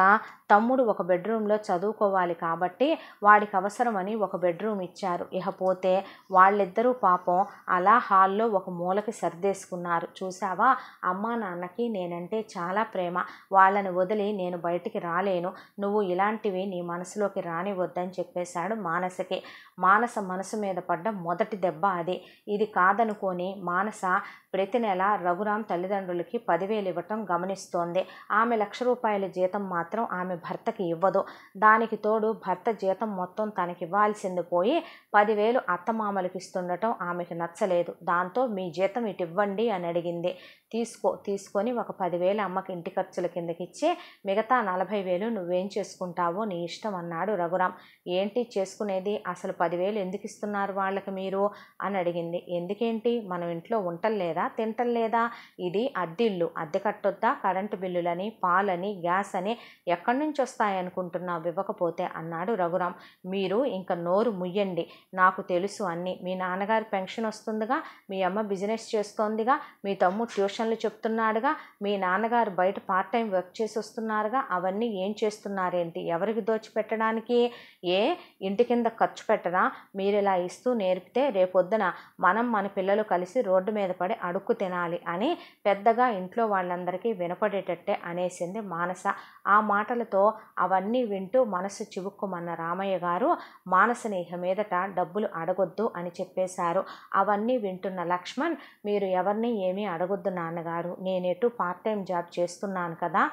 తమ్ముడు ఒక బెడ్రూమ్లో చదువుకోవాలి కాబట్టి వాడికి అవసరమని ఒక బెడ్రూమ్ ఇచ్చారు. ఇకపోతే వాళ్ళిద్దరూ పాపం అలా హాల్లో ఒక మూలకి సర్దేసుకున్నారు. చూసావా అమ్మా నాన్నకి నేనంటే చాలా ప్రేమ. వాళ్ళని వదిలి నేను బయటికి రాలేను. నువ్వు ఇలాంటివి నీ మనసులోకి రానివద్దని చెప్పేశాడు మానసకి. మానస మనసు మీద పడ్డ మొదటి దెబ్బ అది. ఇది కాదనుకొని మానస ప్రతి నెల రఘురాం తల్లిదండ్రులకి పదివేలు ఇవ్వటం గమనిస్తోంది. ఆమె లక్ష రూపాయల జీతం మాత్రం ఆమె భర్తకి ఇవ్వదు. దానికి తోడు భర్త జీతం మొత్తం తనకి ఇవ్వాల్సింది పోయి పదివేలు అత్తమామలకి ఇస్తుండటం ఆమెకి నచ్చలేదు. దాంతో మీ జీతం ఇటు ఇవ్వండి అని అడిగింది. తీసుకో తీసుకొని ఒక పదివేలు అమ్మకి ఇంటి ఖర్చుల కిందకి ఇచ్చి మిగతా నలభై వేలు నువ్వేం చేసుకుంటావో నీ ఇష్టం అన్నాడు రఘురాం. ఏంటి చేసుకునేది? అసలు పదివేలు ఎందుకు ఇస్తున్నారు వాళ్ళకి మీరు? అని అడిగింది. ఎందుకేంటి? మనం ఇంట్లో ఉంటలేదా తింటలేదా? ఇది అద్దిల్లు అద్దె కట్టొద్దా? కరెంటు బిల్లులని పాలని గ్యాస్ అని ఎక్కడి నుంచి వస్తాయనుకుంటున్నావు ఇవ్వకపోతే అన్నాడు రఘురాం. మీరు ఇంకా నోరు ముయ్యండి. నాకు తెలుసు అన్ని. మీ నాన్నగారి పెన్షన్ వస్తుందిగా? మీ అమ్మ బిజినెస్ చేస్తోందిగా? మీ తమ్ముడు ట్యూషన్లు చెప్తున్నాడుగా? మీ నాన్నగారు బయట పార్ట్ టైం వర్క్ చేసి వస్తున్నారుగా? అవన్నీ ఏం చేస్తున్నారేంటి? ఎవరికి దోచిపెట్టడానికి? ఏ? ఇంటి కింద ఖర్చు పెట్టరా? మీరు ఇలా ఇస్తూ నేర్పితే రేపొద్దున మనం మన పిల్లలు కలిసి రోడ్డు మీద పడి అడుక్కు తినాలి అని పెద్దగా ఇంట్లో వాళ్ళందరికీ వినపడేటట్టే అనేసింది మానస. ఆ మాటలతో అవన్నీ వింటూ మనసు చివుక్కుమన్న రామయ్య గారు మానసని ఇహ మీదట డబ్బులు అడగొద్దు అని చెప్పేశారు. అవన్నీ వింటున్న లక్ష్మణ్ మీరు ఎవరిని ఏమీ అడగొద్దు నాన్నగారు నేనెటు పార్ట్ టైం జాబ్ చేస్తున్నాను కదా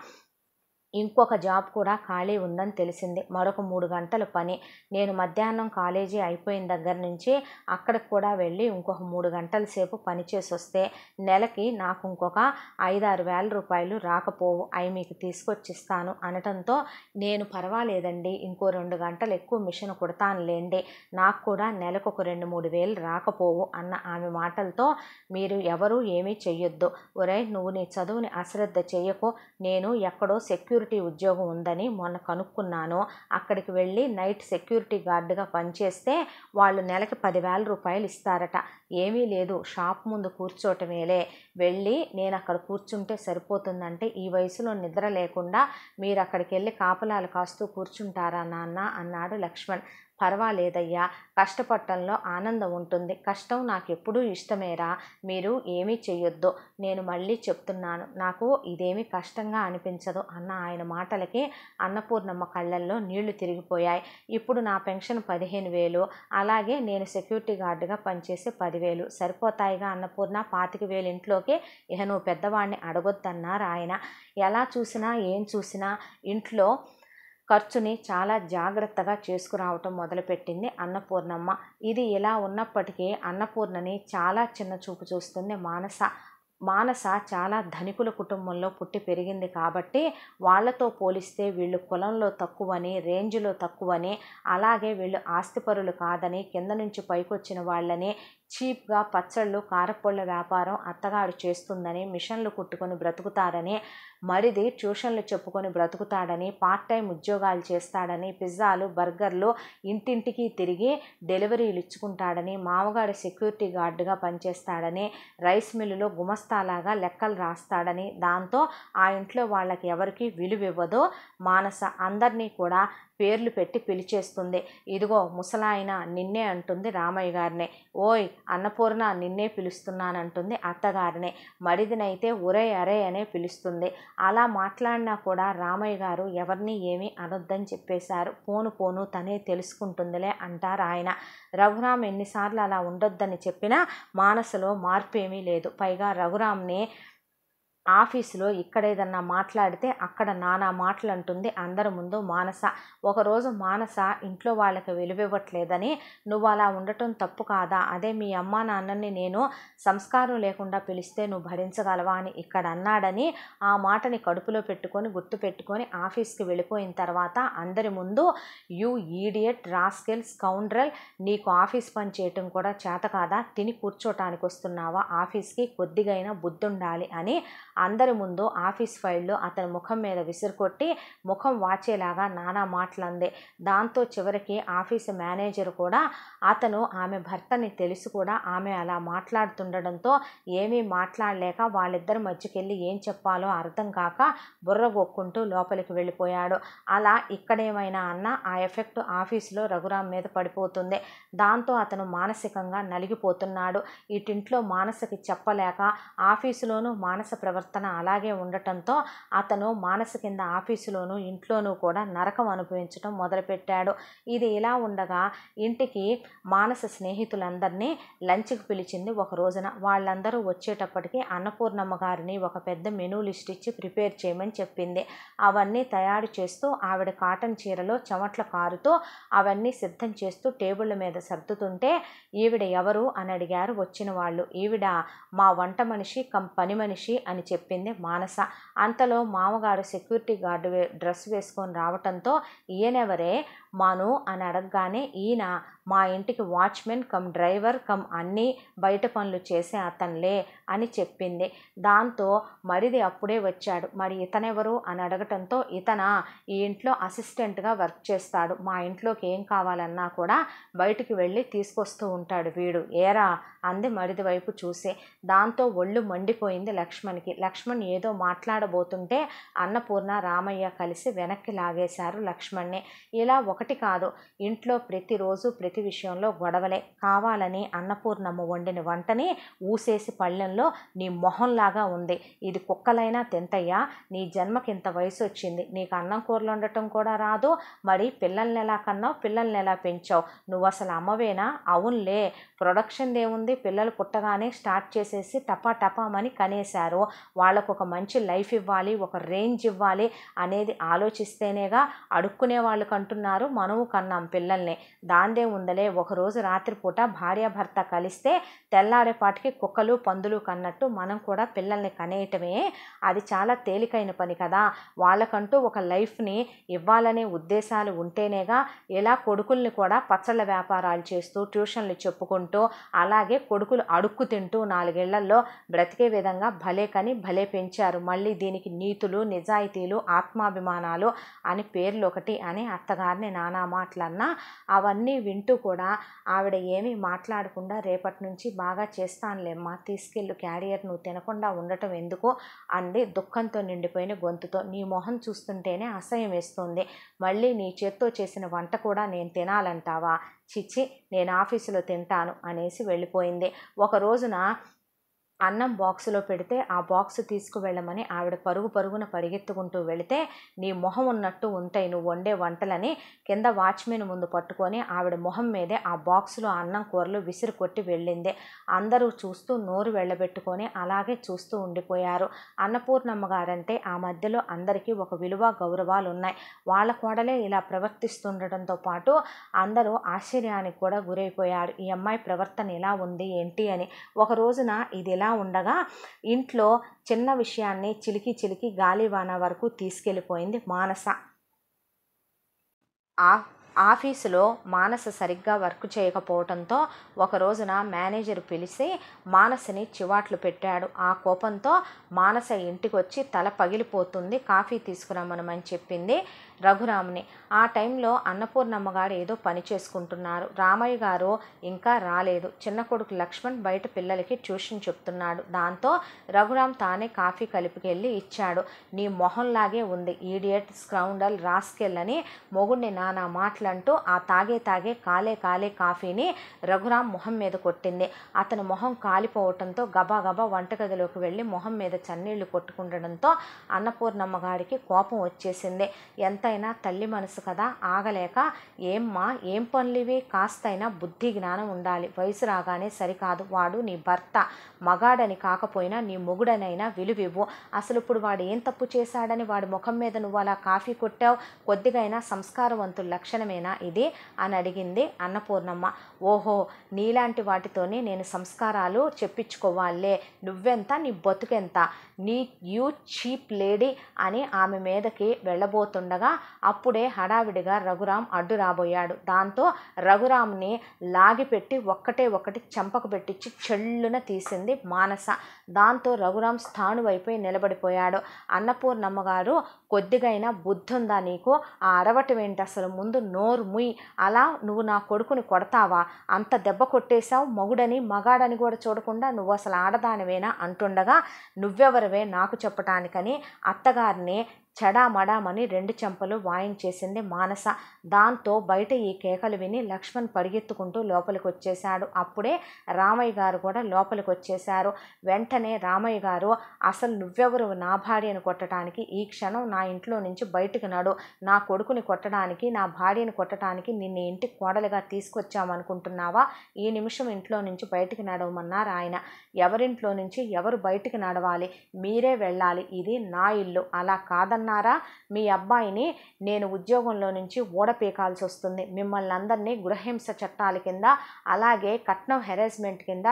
ఇంకొక జాబ్ కూడా ఖాళీ ఉందని తెలిసింది. మరొక మూడు గంటల పని. నేను మధ్యాహ్నం కాలేజీ అయిపోయిన దగ్గర నుంచి అక్కడికి కూడా వెళ్ళి ఇంకొక మూడు గంటల సేపు పనిచేసి వస్తే నెలకి నాకు ఇంకొక ఐదారు వేల రూపాయలు రాకపోవు. అవి మీకు తీసుకొచ్చిస్తాను అనటంతో నేను పర్వాలేదండి. ఇంకో రెండు గంటలు ఎక్కువ మిషన్ కుడతానులేండి నాకు కూడా నెలకు ఒక రెండు మూడు వేలు రాకపోవు అన్న ఆమె మాటలతో మీరు ఎవరూ ఏమీ చెయ్యొద్దు. ఒరే నువ్వు నీ చదువుని అశ్రద్ధ చేయకు. నేను ఎక్కడో సెక్యూర్ సెక్యూరిటీ ఉద్యోగం ఉందని మొన్న కనుక్కున్నాను. అక్కడికి వెళ్ళి నైట్ సెక్యూరిటీ గార్డుగా పనిచేస్తే వాళ్ళు నెలకి పదివేల రూపాయలు ఇస్తారట. ఏమీ లేదు షాప్ ముందు కూర్చోటమేలే. వెళ్ళి నేను అక్కడ కూర్చుంటే సరిపోతుందంటే ఈ వయసులో నిద్ర లేకుండా మీరు అక్కడికి వెళ్ళి కాపలాలు కాస్తూ కూర్చుంటారా నాన్న? అన్నాడు లక్ష్మణ్. పర్వాలేదయ్యా. కష్టపడటంలో ఆనందం ఉంటుంది. కష్టం నాకు ఎప్పుడూ ఇష్టమేరా. మీరు ఏమీ చెయ్యొద్దు. నేను మళ్ళీ చెప్తున్నాను. నాకు ఇదేమీ కష్టంగా అనిపించదు అన్న ఆయన మాటలకి అన్నపూర్ణమ్మ కళ్ళల్లో నీళ్ళు తిరిగిపోయాయి. ఇప్పుడు నా పెన్షన్ పదిహేను వేలు. అలాగే నేను సెక్యూరిటీ గార్డుగా పనిచేసే పదివేలు. సరిపోతాయిగా అన్నపూర్ణ పాతిక వేలు ఇంట్లోకి. ఇహ నువ్వు పెద్దవాడిని అడగొద్దన్నారు ఆయన. ఎలా చూసినా ఏం చూసినా ఇంట్లో ఖర్చుని చాలా జాగ్రత్తగా చేసుకురావటం మొదలుపెట్టింది అన్నపూర్ణమ్మ. ఇది ఇలా ఉన్నప్పటికీ అన్నపూర్ణని చాలా చిన్న చూపు చూస్తుంది. మానస మానస చాలా ధనికుల కుటుంబంలో పుట్టి పెరిగింది కాబట్టి వాళ్ళతో పోలిస్తే వీళ్ళు కులంలో తక్కువని రేంజ్లో తక్కువని అలాగే వీళ్ళు ఆస్తిపరులు కాదని కింద నుంచి పైకొచ్చిన వాళ్ళని చీప్గా పచ్చళ్ళు కారపొళ్ళ వ్యాపారం అత్తగారు చేస్తుందని మిషన్లు కుట్టుకొని బ్రతుకుతారని మరిది ట్యూషన్లు చెప్పుకొని బ్రతుకుతాడని పార్ట్ టైం ఉద్యోగాలు చేస్తాడని పిజ్జాలు బర్గర్లు ఇంటింటికి తిరిగి డెలివరీలు ఇచ్చుకుంటాడని మామగారు సెక్యూరిటీ గార్డుగా పనిచేస్తాడని రైస్ మిల్లులో గుమస్తాలాగా లెక్కలు రాస్తాడని దాంతో ఆ ఇంట్లో వాళ్ళకి ఎవరికి విలువివ్వదో. మానస అందరినీ కూడా పేర్లు పెట్టి పిలిచేస్తుంది. ఇదిగో ముసలాయన నిన్నే అంటుంది రామయ్య గారిని. ఓయ్ అన్నపూర్ణ నిన్నే పిలుస్తున్నానంటుంది అత్తగారిని. మరిదినైతే ఒరే అరే అనే పిలుస్తుంది. అలా మాట్లాడినా కూడా రామయ్య గారు ఎవరిని ఏమీ అనొద్దని చెప్పేశారు. పోను పోను తనే తెలుసుకుంటుందిలే అంటారు ఆయన. రఘురామ్ ఎన్నిసార్లు అలా ఉండొద్దని చెప్పినా మానసులో మార్పు ఏమీ లేదు. పైగా రఘురామ్ని ఆఫీసులో ఇక్కడ ఏదన్నా మాట్లాడితే అక్కడ నానా మాటలు అంటుంది అందరి ముందు మానస. ఒకరోజు మానస ఇంట్లో వాళ్ళకి విలువివ్వట్లేదని నువ్వు అలా ఉండటం తప్పు కాదా? అదే మీ అమ్మ నాన్నని నేను సంస్కారం లేకుండా పిలిస్తే నువ్వు భరించగలవా? అని ఇక్కడ అన్నాడని ఆ మాటని కడుపులో పెట్టుకొని గుర్తు పెట్టుకొని ఆఫీస్కి వెళ్ళిపోయిన తర్వాత అందరి ముందు యూ ఈడియట్ రాస్కెల్ స్కౌండ్రల్ నీకు ఆఫీస్ పని చేయటం కూడా చేత కాదా? తిని కూర్చోటానికి వస్తున్నావా ఆఫీస్కి కొద్దిగైనా బుద్ధి ఉండాలి అని అందరి ముందు ఆఫీస్ ఫైల్లో అతని ముఖం మీద విసిరుకొట్టి ముఖం వాచేలాగా నానా మాటలంది. దాంతో చివరికి ఆఫీసు మేనేజర్ కూడా అతను ఆమె భర్తని తెలిసి కూడా ఆమె అలా మాట్లాడుతుండడంతో ఏమీ మాట్లాడలేక వాళ్ళిద్దరి మధ్యకెళ్ళి ఏం చెప్పాలో అర్థం కాక బుర్ర గొక్కుంటూ లోపలికి వెళ్ళిపోయాడు. అలా ఇక్కడేమైనా అన్న ఆ ఎఫెక్ట్ ఆఫీసులో రఘురామ్ మీద పడిపోతుంది. దాంతో అతను మానసికంగా నలిగిపోతున్నాడు. ఇటింట్లో మానసకి చెప్పలేక ఆఫీసులోనూ మానస ప్రవర్తన అలాగే ఉండటంతో అతను మానస కింద ఆఫీసులోనూ ఇంట్లోనూ కూడా నరకం అనుభవించడం మొదలుపెట్టాడు. ఇది ఇలా ఉండగా ఇంటికి మానస స్నేహితులందరినీ లంచ్కి పిలిచింది ఒక రోజున. వాళ్ళందరూ వచ్చేటప్పటికి అన్నపూర్ణమ్మ గారిని ఒక పెద్ద మెనూ లిస్ట్ ఇచ్చి ప్రిపేర్ చేయమని చెప్పింది. అవన్నీ తయారు చేస్తూ ఆవిడ కాటన్ చీరలో చెమట్ల కారుతో అవన్నీ సిద్ధం చేస్తూ టేబుల్ మీద సర్దుతుంటే ఈవిడ ఎవరు? అని అడిగారు వచ్చిన వాళ్ళు. ఈవిడ మా వంట మనిషి కం పని మనిషి అని చెప్పింది మానస. అంతలో మామగారు సెక్యూరిటీ గార్డు వే డ్రెస్ వేసుకొని రావటంతో ఈయనెవరే? మాను అని అడగగానే ఈయన మా ఇంటికి వాచ్మెన్ కమ్ డ్రైవర్ కమ్ అన్నీ బయట పనులు చేసే అతనులే అని చెప్పింది. దాంతో మరిది అప్పుడే వచ్చాడు. మరి ఇతనెవరు? అని అడగటంతో ఇతన? ఈ ఇంట్లో అసిస్టెంట్గా వర్క్ చేస్తాడు. మా ఇంట్లోకి ఏం కావాలన్నా కూడా బయటికి వెళ్ళి తీసుకొస్తూ ఉంటాడు వీడు. ఏరా? అంది మరిది వైపు చూసి. దాంతో ఒళ్ళు మండిపోయింది లక్ష్మణ్కి. లక్ష్మణ్ ఏదో మాట్లాడబోతుంటే అన్నపూర్ణ రామయ్య కలిసి వెనక్కి లాగేశారు లక్ష్మణ్ని. ఇలా ఒకటి కాదు. ఇంట్లో ప్రతిరోజు ప్రతి విషయంలో గొడవలే. కావాలని అన్నపూర్ణమ్మ వండిన వంటని ఊసేసి పళ్ళెంలో నీ మొహంలాగా ఉంది. ఇది కుక్కలైనా తింటయ్యా. నీ జన్మకింత వయసు వచ్చింది నీకు అన్నం కూరలు ఉండటం కూడా రాదు. మరి పిల్లల్ని ఎలా కన్నావు? పిల్లల్ని ఎలా పెంచావు? నువ్వు అసలు అమ్మవేనా? అవునులే. ప్రొడక్షన్ ఏముంది? పిల్లలు పుట్టగానే స్టార్ట్ చేసేసి టపా టపామని కనేశారు. వాళ్ళకు ఒక మంచి లైఫ్ ఇవ్వాలి ఒక రేంజ్ ఇవ్వాలి అనేది ఆలోచిస్తేనేగా అడుక్కునే వాళ్ళు కంటున్నారు. మనము కన్నాం పిల్లల్ని. దాందే ఉందలే ఒకరోజు రాత్రిపూట భార్యాభర్త కలిస్తే తెల్లారేపాటికి కుక్కలు పందులు కన్నట్టు మనం కూడా పిల్లల్ని కనేయటమే. అది చాలా తేలికైన పని కదా. వాళ్ళకంటూ ఒక లైఫ్ని ఇవ్వాలనే ఉద్దేశాలు ఉంటేనేగా ఇలా కొడుకుల్ని కూడా పచ్చళ్ళ వ్యాపారాలు చేస్తూ ట్యూషన్లు చెప్పుకుంటూ అలాగే కొడుకులు అడుక్కు తింటూ నాలుగేళ్ళలో బ్రతికే విధంగా భలే కని భలే పెంచారు. మళ్ళీ దీనికి నీతులు నిజాయితీలు ఆత్మాభిమానాలు అని పేర్లు ఒకటి అని అత్తగారిని నానా మాటలన్నా అవన్నీ వింటూ కూడా ఆవిడ ఏమీ మాట్లాడకుండా రేపటి నుంచి బాగా చేస్తానులేమ్మా తీసుకెళ్ళు క్యారియర్ నువ్వు తినకుండా ఉండటం ఎందుకు? అంది దుఃఖంతో నిండిపోయిన గొంతుతో. నీ మొహం చూస్తుంటేనే అసహ్యం వేస్తుంది. మళ్ళీ నీ చేత్తో చేసిన వంట కూడా నేను తినాలంటావా? చిచ్చి నేను ఆఫీసులో తింటాను అనేసి వెళ్ళిపోయింది. ఒక రోజున అన్నం బాక్సులో పెడితే ఆ బాక్స్ తీసుకువెళ్ళమని ఆవిడ పరుగు పరుగున పరిగెత్తుకుంటూ వెళితే నీ మొహం ఉన్నట్టు ఉంటాయి నువ్వు వండే వంటలని కింద వాచ్మెన్ ముందు పట్టుకొని ఆవిడ మొహం మీదే ఆ బాక్సులో అన్నం కూరలు విసిరి కొట్టి వెళ్ళింది. అందరూ చూస్తూ నోరు వెళ్ళబెట్టుకొని అలాగే చూస్తూ ఉండిపోయారు. అన్నపూర్ణమ్మ గారంటే ఆ మధ్యలో అందరికీ ఒక విలువ గౌరవాలు ఉన్నాయి వాళ్ళ కోడలే ఇలా ప్రవర్తిస్తుండటంతో పాటు అందరూ ఆశ్చర్యానికి కూడా గురైపోయారు. ఈ అమ్మాయి ప్రవర్తన ఎలా ఉంది? ఏంటి? అని. ఒక రోజున ఇది ఎలా ఉండగా ఇంట్లో చిన్న విషయాన్ని చిలికి చిలికి గాలివాన వరకు తీసుకెళ్ళిపోయింది మానస. ఆ ఆఫీసులో మానస సరిగ్గా వర్క్ చేయకపోవడంతో ఒక రోజున మేనేజర్ పిలిచి మానసని చివాట్లు పెట్టాడు. ఆ కోపంతో మానస ఇంటికి వచ్చి తల పగిలిపోతుంది. కాఫీ తీసుకురమ్మనమని చెప్పింది. రఘురామ్ని. ఆ టైంలో అన్నపూర్ణమ్మ గారు ఏదో పని చేసుకుంటున్నారు. రామయ్య గారు ఇంకా రాలేదు. చిన్న కొడుకు లక్ష్మణ్ బయట పిల్లలకి ట్యూషన్ చెప్తున్నాడు. దాంతో రఘురామ్ తానే కాఫీ కలిపికెళ్ళి ఇచ్చాడు. నీ మొహంలాగే ఉంది. ఈడియట్ స్క్రౌండల్ రాసుకెళ్ళని మొగుణ్ణి మొగుడిని నానా మాటలంటూ ఆ తాగే తాగే కాలే కాలే కాఫీని రఘురామ్ మొహం మీద కొట్టింది. అతని మొహం కాలిపోవటంతో గబా గబా వంటగదిలోకి వెళ్ళి మొహం మీద చన్నీళ్ళు కొట్టుకుండడంతో అన్నపూర్ణమ్మ గారికి కోపం వచ్చేసింది. ఎంత ఎంతైనా తల్లి మనసు కదా ఆగలేక ఏమ్మా ఏం పనులివి? కాస్తైనా బుద్ధి జ్ఞానం ఉండాలి. వయసు రాగానే సరికాదు. వాడు నీ భర్త. మగాడని కాకపోయినా నీ మొగుడనైనా విలువివ్వు. అసలు ఇప్పుడు వాడు ఏం తప్పు చేశాడని వాడి ముఖం మీద నువ్వు అలా కాఫీ కొట్టావు? కొద్దిగైనా సంస్కారవంతుల లక్షణమేనా ఇది? అని అడిగింది అన్నపూర్ణమ్మ. ఓహో నీలాంటి వాటితోనే నేను సంస్కారాలు చెప్పించుకోవాలే. నువ్వెంత? నీ బతుకెంత? నీ యూ చీప్ లేడీ అని ఆమె మీదకి వెళ్ళబోతుండగా అప్పుడే హడావిడిగా రఘురాం అడ్డు రాబోయాడు. దాంతో రఘురాంని లాగిపెట్టి ఒక్కటే ఒకటి చెంపకు పెట్టించి చెల్లున తీసింది మానస. దాంతో రఘురాం స్థానువైపోయి నిలబడిపోయాడు. అన్నపూర్ణమ్మ గారు కొద్దిగైనా బుద్ధి ఉందా నీకు? ఆ అరవటమేంటి అసలు? ముందు నోరు ముయ్. అలా నువ్వు నా కొడుకుని కొడతావా? అంత దెబ్బ కొట్టేశావు మగుడని మగాడని కూడా చూడకుండా నువ్వు అసలు ఆడదానివేనా? అంటుండగా నువ్వెవరివే నాకు చెప్పటానికని అత్తగారిని చడామడామని రెండు చెంపలు వాయించేసింది మానస. దాంతో బయట ఈ కేకలు విని లక్ష్మణ్ పరిగెత్తుకుంటూ లోపలికి వచ్చేశాడు అప్పుడే రామయ్య గారు కూడా లోపలికి వచ్చేశారు వెంటనే రామయ్య గారు అసలు నువ్వెవరు? నా భార్యను కొట్టడానికి ఈ క్షణం నా ఇంట్లో నుంచి బయటకు నడు. నా కొడుకుని కొట్టడానికి నా భార్యను కొట్టడానికి నిన్న ఇంటికి కోడలుగా తీసుకొచ్చామనుకుంటున్నావా? ఈ నిమిషం ఇంట్లో నుంచి బయటికి నడవమన్నారు ఆయన. ఎవరింట్లో నుంచి ఎవరు బయటికి నడవాలి? మీరే వెళ్ళాలి. ఇది నా ఇల్లు. అలా అన్నారా మీ అబ్బాయిని నేను ఉద్యోగంలో నుంచి ఊడపీకాల్సి వస్తుంది మిమ్మల్ని అందరినీ గృహహింస చట్టాల కింద అలాగే కట్నం హెరాస్మెంట్ కింద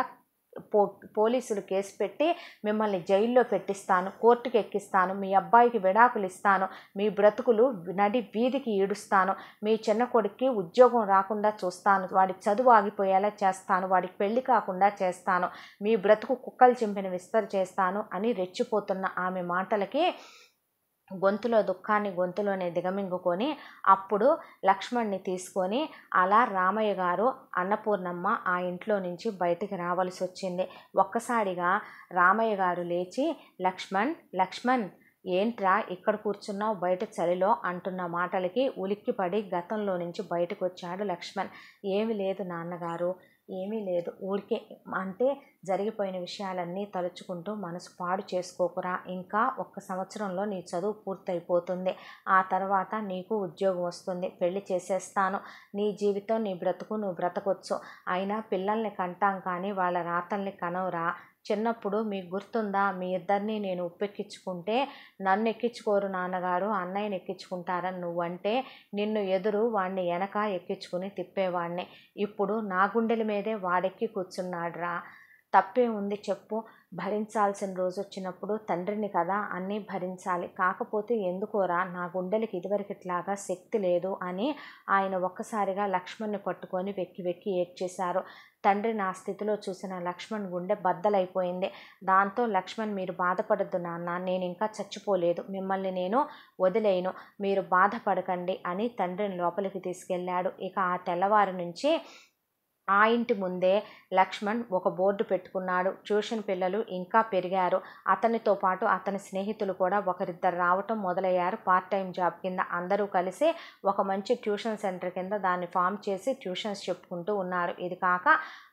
పో పోలీసులు కేసు పెట్టి మిమ్మల్ని జైల్లో పెట్టిస్తాను. కోర్టుకి ఎక్కిస్తాను. మీ అబ్బాయికి విడాకులు ఇస్తాను మీ బ్రతుకులు నడి వీధికి ఈడుస్తాను. మీ చిన్న కొడుక్కి ఉద్యోగం రాకుండా చూస్తాను. వాడికి చదువు ఆగిపోయేలా చేస్తాను. వాడికి పెళ్ళి కాకుండా చేస్తాను. మీ బ్రతుకు కుక్కలు చింపిన విస్తరి చేస్తాను అని రెచ్చిపోతున్న ఆమె మాటలకి గొంతులో దుఃఖాన్ని గొంతులోనే దిగమింగుకొని అప్పుడు లక్ష్మణ్ని తీసుకొని అలా రామయ్య గారు అన్నపూర్ణమ్మ ఆ ఇంట్లో నుంచి బయటికి రావాల్సి వచ్చింది. ఒక్కసారిగా రామయ్య గారు లేచి లక్ష్మణ్ లక్ష్మణ్ ఏంట్రా ఇక్కడ కూర్చున్నావు? బయట చలిలో అంటున్న మాటలకి ఉలిక్కిపడి గతంలో నుంచి బయటకు వచ్చాడు లక్ష్మణ్. ఏమి లేదు నాన్నగారు ఏమీ లేదు. ఊరికే అంటే జరిగిపోయిన విషయాలన్నీ తలుచుకుంటూ మనసు పాడు చేసుకోకురా. ఇంకా ఒక్క సంవత్సరంలో నీ చదువు పూర్తయిపోతుంది. ఆ తర్వాత నీకు ఉద్యోగం వస్తుంది. పెళ్ళి చేసేస్తాను. నీ జీవితం నీ బ్రతుకు నువ్వు బ్రతకొచ్చు. అయినా పిల్లల్ని కంటాం కానీ వాళ్ళ రాతల్ని కనవరా. చిన్నప్పుడు మీకు గుర్తుందా? మీ ఇద్దరిని నేను ఉప్పెక్కించుకుంటే నన్ను ఎక్కించుకోరు నాన్నగారు అన్నయ్యని ఎక్కించుకుంటారని నువ్వంటే నిన్ను ఎదురు వాడిని వెనక ఎక్కించుకుని తిప్పేవాడిని ఇప్పుడు నా గుండెల మీదే వాడెక్కి కూర్చున్నాడురా. తప్పే ఉంది చెప్పు. భరించాల్సిన రోజు వచ్చినప్పుడు తండ్రిని కదా అన్నీ భరించాలి. కాకపోతే ఎందుకోరా నా గుండెలకి ఇదివరకిట్లాగా శక్తి లేదు అని ఆయన ఒక్కసారిగా లక్ష్మణ్ని పట్టుకొని వెక్కి వెక్కి ఏడ్చేశారు. తండ్రి నా స్థితిలో చూసిన లక్ష్మణ్ గుండె బద్దలైపోయింది. దాంతో లక్ష్మణ్ మీరు బాధపడద్దు నాన్న నేను ఇంకా చచ్చిపోలేదు. మిమ్మల్ని నేను వదిలేయను. మీరు బాధపడకండి అని తండ్రిని లోపలికి తీసుకెళ్ళాడు. ఇక ఆ తెల్లవారి నుంచి ఆ ఇంటి ముందే లక్ష్మణ్ ఒక బోర్డు పెట్టుకున్నాడు. ట్యూషన్ పిల్లలు ఇంకా పెరిగారు. అతనితో పాటు అతని స్నేహితులు కూడా ఒకరిద్దరు రావటం మొదలయ్యారు. పార్ట్ టైం జాబ్ కింద అందరూ కలిసి ఒక మంచి ట్యూషన్ సెంటర్ కింద దాన్ని ఫామ్ చేసి ట్యూషన్స్ చెప్పుకుంటూ ఉన్నారు. ఇది కాక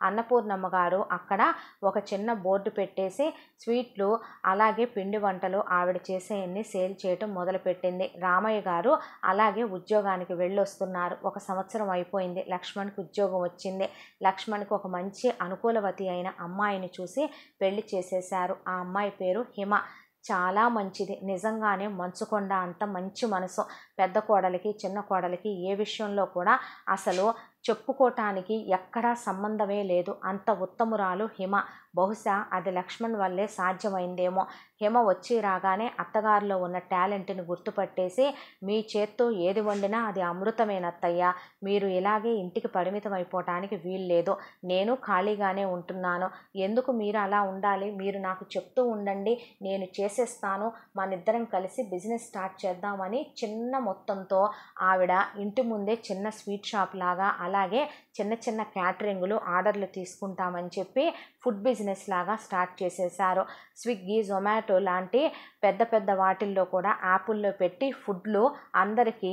అన్నపూర్ణమ్మ గారు అక్కడ ఒక చిన్న బోర్డు పెట్టేసి స్వీట్లు అలాగే పిండి వంటలు ఆవిడ చేసేయన్ని సేల్ చేయటం మొదలుపెట్టింది. రామయ్య గారు అలాగే ఉద్యోగానికి వెళ్ళొస్తున్నారు. ఒక సంవత్సరం అయిపోయింది. లక్ష్మణ్కి ఉద్యోగం వచ్చింది. లక్ష్మణ్కి ఒక మంచి అనుకూలవతి అయిన అమ్మాయిని చూసి పెళ్ళి చేసేశారు. ఆ అమ్మాయి పేరు హిమ. చాలా మంచిది. నిజంగానే మంచుకొండ అంత మంచి మనసు. పెద్ద కోడలికి చిన్న కోడలికి ఏ విషయంలో కూడా అసలు చెప్పుకోవటానికి ఎక్కడా సంబంధమే లేదు. అంత ఉత్తమురాలు హిమ. బహుశా అది లక్ష్మణ్ వల్లే సాధ్యమైందేమో. హిమ వచ్చి రాగానే అత్తగారిలో ఉన్న టాలెంట్ని గుర్తుపట్టేసి మీ చేత్తో ఏది వండినా అది అమృతమేనత్తయ్య. మీరు ఇలాగే ఇంటికి పరిమితం అయిపోవటానికి వీల్లేదు. నేను ఖాళీగానే ఉంటున్నాను. ఎందుకు మీరు అలా ఉండాలి? మీరు నాకు చెప్తూ ఉండండి. నేను చేసేస్తాను. మనిద్దరం కలిసి బిజినెస్ స్టార్ట్ చేద్దామని చిన్న మొత్తంతో ఆవిడ ఇంటి ముందే చిన్న స్వీట్ షాప్ లాగా అలాగే చిన్న చిన్న క్యాటరింగులు ఆర్డర్లు తీసుకుంటామని చెప్పి ఫుడ్ బిజినెస్ బిజినెస్ లాగా స్టార్ట్ చేసేసారు. స్విగ్గీ జొమాటో లాంటి పెద్ద పెద్ద వాటిల్లో కూడా యాపుల్లో పెట్టి ఫుడ్లు అందరికీ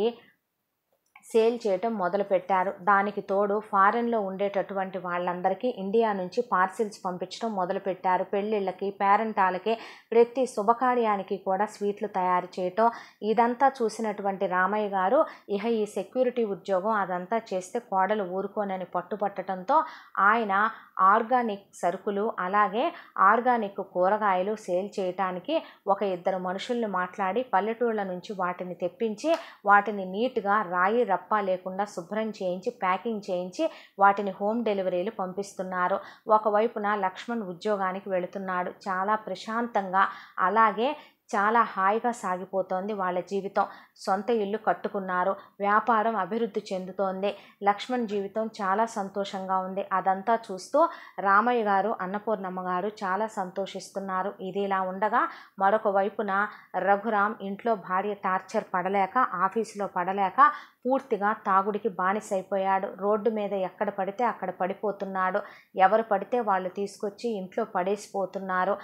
సేల్ చేయటం మొదలుపెట్టారు దానికి తోడు ఫారెన్లో ఉండేటటువంటి వాళ్ళందరికీ ఇండియా నుంచి పార్సిల్స్ పంపించడం మొదలుపెట్టారు పెళ్ళిళ్ళకి పేరెంటాలకి ప్రతి శుభకార్యానికి కూడా స్వీట్లు తయారు చేయటం ఇదంతా చూసినటువంటి రామయ్య గారు ఇహ ఈ సెక్యూరిటీ ఉద్యోగం అదంతా చేస్తే కోడలు ఊరుకోనని పట్టుపట్టడంతో ఆయన ఆర్గానిక్ సరుకులు అలాగే ఆర్గానిక్ కూరగాయలు సేల్ చేయటానికి ఒక ఇద్దరు మనుషుల్ని మాట్లాడి పల్లెటూళ్ళ నుంచి వాటిని తెప్పించి వాటిని నీట్గా రాయి రప్ప లేకుండా శుభ్రం చేయించి ప్యాకింగ్ చేయించి వాటిని హోమ్ డెలివరీలు పంపిస్తున్నారు. ఒకవైపున లక్ష్మణ్ ఉద్యోగానికి వెళుతున్నాడు. చాలా ప్రశాంతంగా అలాగే చాలా హాయిగా సాగిపోతోంది వాళ్ళ జీవితం. సొంత ఇల్లు కట్టుకున్నారు. వ్యాపారం అభివృద్ధి చెందుతోంది. లక్ష్మణ్ జీవితం చాలా సంతోషంగా ఉంది. అదంతా చూస్తూ రామయ్య గారు అన్నపూర్ణమ్మ గారు చాలా సంతోషిస్తున్నారు. ఇది ఇలా ఉండగా మరొక వైపున రఘురామ్ ఇంట్లో భార్య టార్చర్ పడలేక ఆఫీసులో పడలేక పూర్తిగా తాగుడికి బానిసైపోయాడు. రోడ్డు మీద ఎక్కడ పడితే అక్కడ పడిపోతున్నాడు. ఎవరు పడితే వాళ్ళు తీసుకొచ్చి ఇంట్లో పడేసిపోతున్నారు.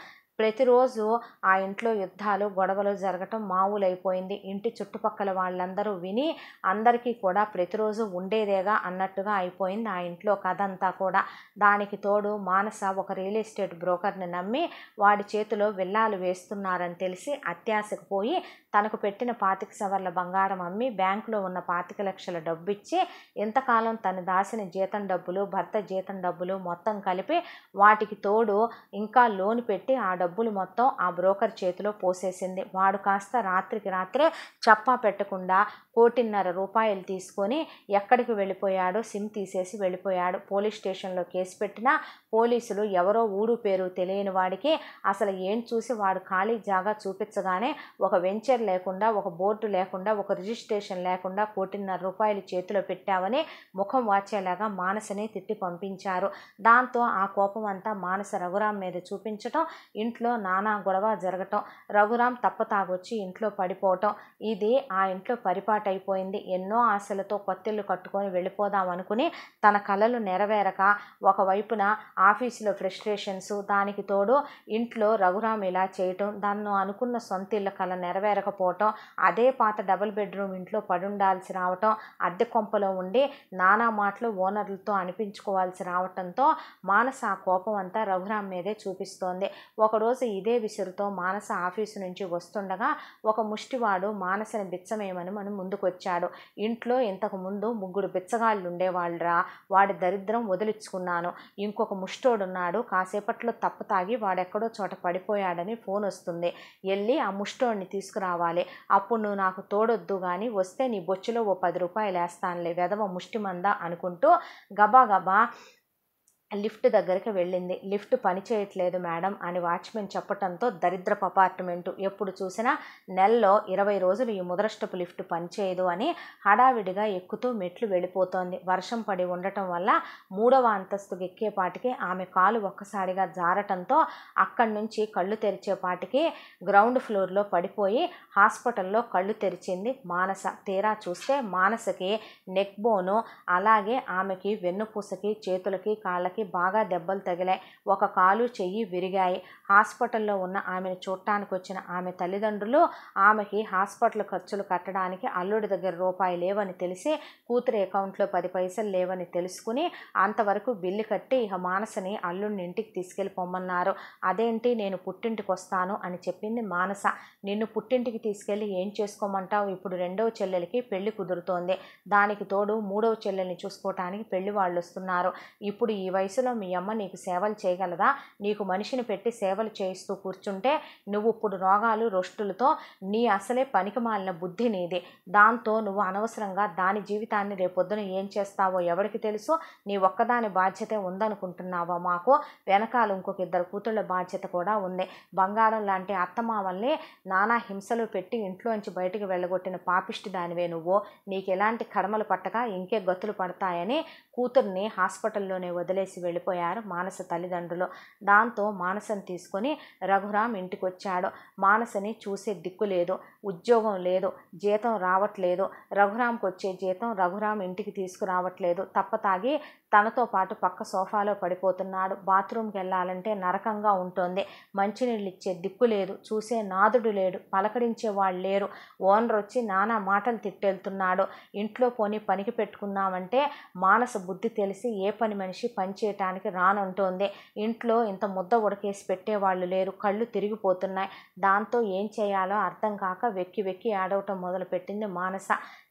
ప్రతిరోజు ఆ ఇంట్లో యుద్ధాలు గొడవలు జరగటం మామూలైపోయింది. ఇంటి చుట్టుపక్కల వాళ్ళందరూ విని అందరికీ కూడా ప్రతిరోజు ఉండేదేగా అన్నట్టుగా అయిపోయింది ఆ ఇంట్లో కథ అంతా కూడా. దానికి తోడు మానస ఒక రియల్ ఎస్టేట్ బ్రోకర్ని నమ్మి వాడి చేతిలో విల్లాలు వేస్తున్నారని తెలిసి అత్యాశకు పోయి తనకు పెట్టిన పాతిక సవర్ల బంగారం అమ్మి బ్యాంకులో ఉన్న పాతిక లక్షల డబ్బు ఇచ్చి ఇంతకాలం తను దాసిన జీతం డబ్బులు భర్త జీతం డబ్బులు మొత్తం కలిపి వాటికి తోడు ఇంకా లోన్ పెట్టి ఆ డబ్బు డబ్బులు మొత్తం ఆ బ్రోకర్ చేతిలో పోసేసింది. వాడు కాస్త రాత్రికి రాత్రే చప్పా పెట్టకుండా కోటిన్నర రూపాయలు తీసుకొని ఎక్కడికి వెళ్ళిపోయాడో సిమ్ తీసేసి వెళ్ళిపోయాడు. పోలీస్ స్టేషన్లో కేసు పెట్టినా పోలీసులు ఎవరో ఊరు పేరు తెలియని వాడికి అసలు ఏం చూసి వాడు ఖాళీ జాగా చూపించగానే ఒక వెంచర్ లేకుండా ఒక బోర్డు లేకుండా ఒక రిజిస్ట్రేషన్ లేకుండా కోటిన్నర రూపాయలు చేతిలో పెట్టావని ముఖం వాచేలాగా మానసని తిట్టి పంపించారు. దాంతో ఆ కోపం అంతా మానస రఘురాం మీద చూపించటం ఇంట్లో ఇంట్లో నానా గొడవ జరగటం రఘురాం తప్పతాగొచ్చి ఇంట్లో పడిపోవటం ఇది ఆ ఇంట్లో పరిపాటైపోయింది. ఎన్నో ఆశలతో కొత్తిల్లు కట్టుకొని వెళ్ళిపోదాం అనుకుని తన కలలు నెరవేరక ఒకవైపున ఆఫీసులో ఫ్రస్ట్రేషన్స్ దానికి తోడు ఇంట్లో రఘురాం ఇలా చేయటం దాన్ని అనుకున్న సొంత ఇళ్ళ కళ నెరవేరకపోవటం అదే పాత డబుల్ బెడ్రూమ్ ఇంట్లో పడుండాల్సి రావటం అద్దె కొంపలో ఉండి నానా మాటలు ఓనర్లతో అనిపించుకోవాల్సి రావటంతో మానస ఆ కోపం అంతా రఘురాం మీదే చూపిస్తోంది. ఒకరోజు ఇదే విసురుతో మానస ఆఫీసు నుంచి వస్తుండగా ఒక ముష్టివాడు మానసని బిచ్చమేమని మనం ముందుకొచ్చాడు. ఇంట్లో ఇంతకు ముందు ముగ్గురు బిచ్చగాళ్ళు ఉండేవాళ్ళరా వాడి దరిద్రం వదిలించుకున్నాను. ఇంకొక ముష్టోడున్నాడు. కాసేపట్లో తప్పు తాగి వాడెక్కడో చోట పడిపోయాడని ఫోన్ వస్తుంది. వెళ్ళి ఆ ముష్టోడిని తీసుకురావాలి. అప్పుడు నువ్వు నాకు తోడొద్దు కానీ వస్తే నీ బొచ్చులో ఓ పది రూపాయలు వేస్తానులే వెదవ ముష్టిమంద అనుకుంటూ గబా గబా లిఫ్ట్ దగ్గరికి వెళ్ళింది. లిఫ్ట్ పని చేయట్లేదు మేడం అని వాచ్మెన్ చెప్పటంతో దరిద్రపు అపార్ట్మెంటు ఎప్పుడు చూసినా నెలలో ఇరవై రోజులు ఈ ముదరష్టపు లిఫ్ట్ పనిచేయదు అని హడావిడిగా ఎక్కుతూ మెట్లు వెళ్ళిపోతోంది. వర్షం పడి ఉండటం వల్ల మూడవ అంతస్తుకు ఎక్కేపాటికి ఆమె కాలు ఒక్కసారిగా జారటంతో అక్కడి నుంచి కళ్ళు తెరిచేపాటికి గ్రౌండ్ ఫ్లోర్లో పడిపోయి హాస్పిటల్లో కళ్ళు తెరిచింది మానస. తీరా చూస్తే మానసకి నెక్ బోను అలాగే ఆమెకి వెన్నుపూసకి చేతులకి కాళ్ళకి బాగా దెబ్బలు తగిలాయి. ఒక కాలు చెయ్యి విరిగాయి. హాస్పిటల్లో ఉన్న ఆమెను చూడటానికి వచ్చిన ఆమె తల్లిదండ్రులు ఆమెకి హాస్పిటల్ ఖర్చులు కట్టడానికి అల్లుడి దగ్గర రూపాయి లేవని తెలిసి కూతురి అకౌంట్లో పది పైసలు లేవని తెలుసుకుని అంతవరకు బిల్లు కట్టి ఇక మానసని అల్లుడిని ఇంటికి తీసుకెళ్ళిపోమన్నారు. అదేంటి? నేను పుట్టింటికి వస్తాను అని చెప్పింది మానస. నిన్ను పుట్టింటికి తీసుకెళ్ళి ఏం చేసుకోమంటావు? ఇప్పుడు రెండవ చెల్లెలకి పెళ్ళి కుదురుతోంది. దానికి తోడు మూడవ చెల్లెల్ని చూసుకోవటానికి పెళ్ళి వాళ్ళు వస్తున్నారు ఇప్పుడు ఈ వయసులో మీ అమ్మ నీకు సేవలు చేయగలదా? నీకు మనిషిని పెట్టి సేవలు చేయిస్తూ కూర్చుంటే నువ్వు ఇప్పుడు రోగాలు రొష్టులతో నీ అసలే పనికి మాలిన బుద్ధి నీది. దాంతో నువ్వు అనవసరంగా దాని జీవితాన్ని రేపొద్దున ఏం చేస్తావో ఎవరికి తెలుసు? నీ ఒక్కదాని బాధ్యతే ఉందనుకుంటున్నావా మాకు? వెనకాల ఇంకొక ఇద్దరు కూతుళ్ళ బాధ్యత కూడా ఉంది. బంగారం లాంటి అత్తమామల్ని నానా హింసలు పెట్టి ఇంట్లోంచి బయటికి వెళ్ళగొట్టిన పాపిష్టి దానివే నువ్వు. నీకు ఎలాంటి కర్మలు పట్టక ఇంకే గతులు పడతాయని కూతుర్ని హాస్పిటల్లోనే వదిలేసి వెళ్ళిపోయారు మానస తల్లిదండ్రులు. దాంతో మానసని తీసుకొని రఘురామ్ ఇంటికి వచ్చాడు మానసని చూసే దిక్కు లేదు ఉద్యోగం లేదు జీతం రావట్లేదు. రఘురామ్కి వచ్చే జీతం రఘురామ్ ఇంటికి తీసుకురావట్లేదు. తప్పతాగి తనతో పాటు పక్క సోఫాలో పడిపోతున్నాడు. బాత్రూమ్కి వెళ్ళాలంటే నరకంగా ఉంటుంది. మంచినీళ్ళు ఇచ్చే దిక్కు లేదు చూసే నాదుడు లేడు పలకరించే వాళ్ళు లేరు. ఓనర్ వచ్చి నానా మాటలు తిట్టెళ్తున్నాడు. ఇంట్లో పోని పనికి పెట్టుకున్నామంటే మానస బుద్ధి తెలిసి ఏ పని మనిషి పని చేయటానికి రానంటోంది. ఇంట్లో ఇంత ముద్ద ఉడకేసి పెట్టేవాళ్ళు లేరు. కళ్ళు తిరిగిపోతున్నాయి. దాంతో ఏం చేయాలో అర్థం కాక వెక్కి వెక్కి ఆడవటం మొదలుపెట్టింది మానస.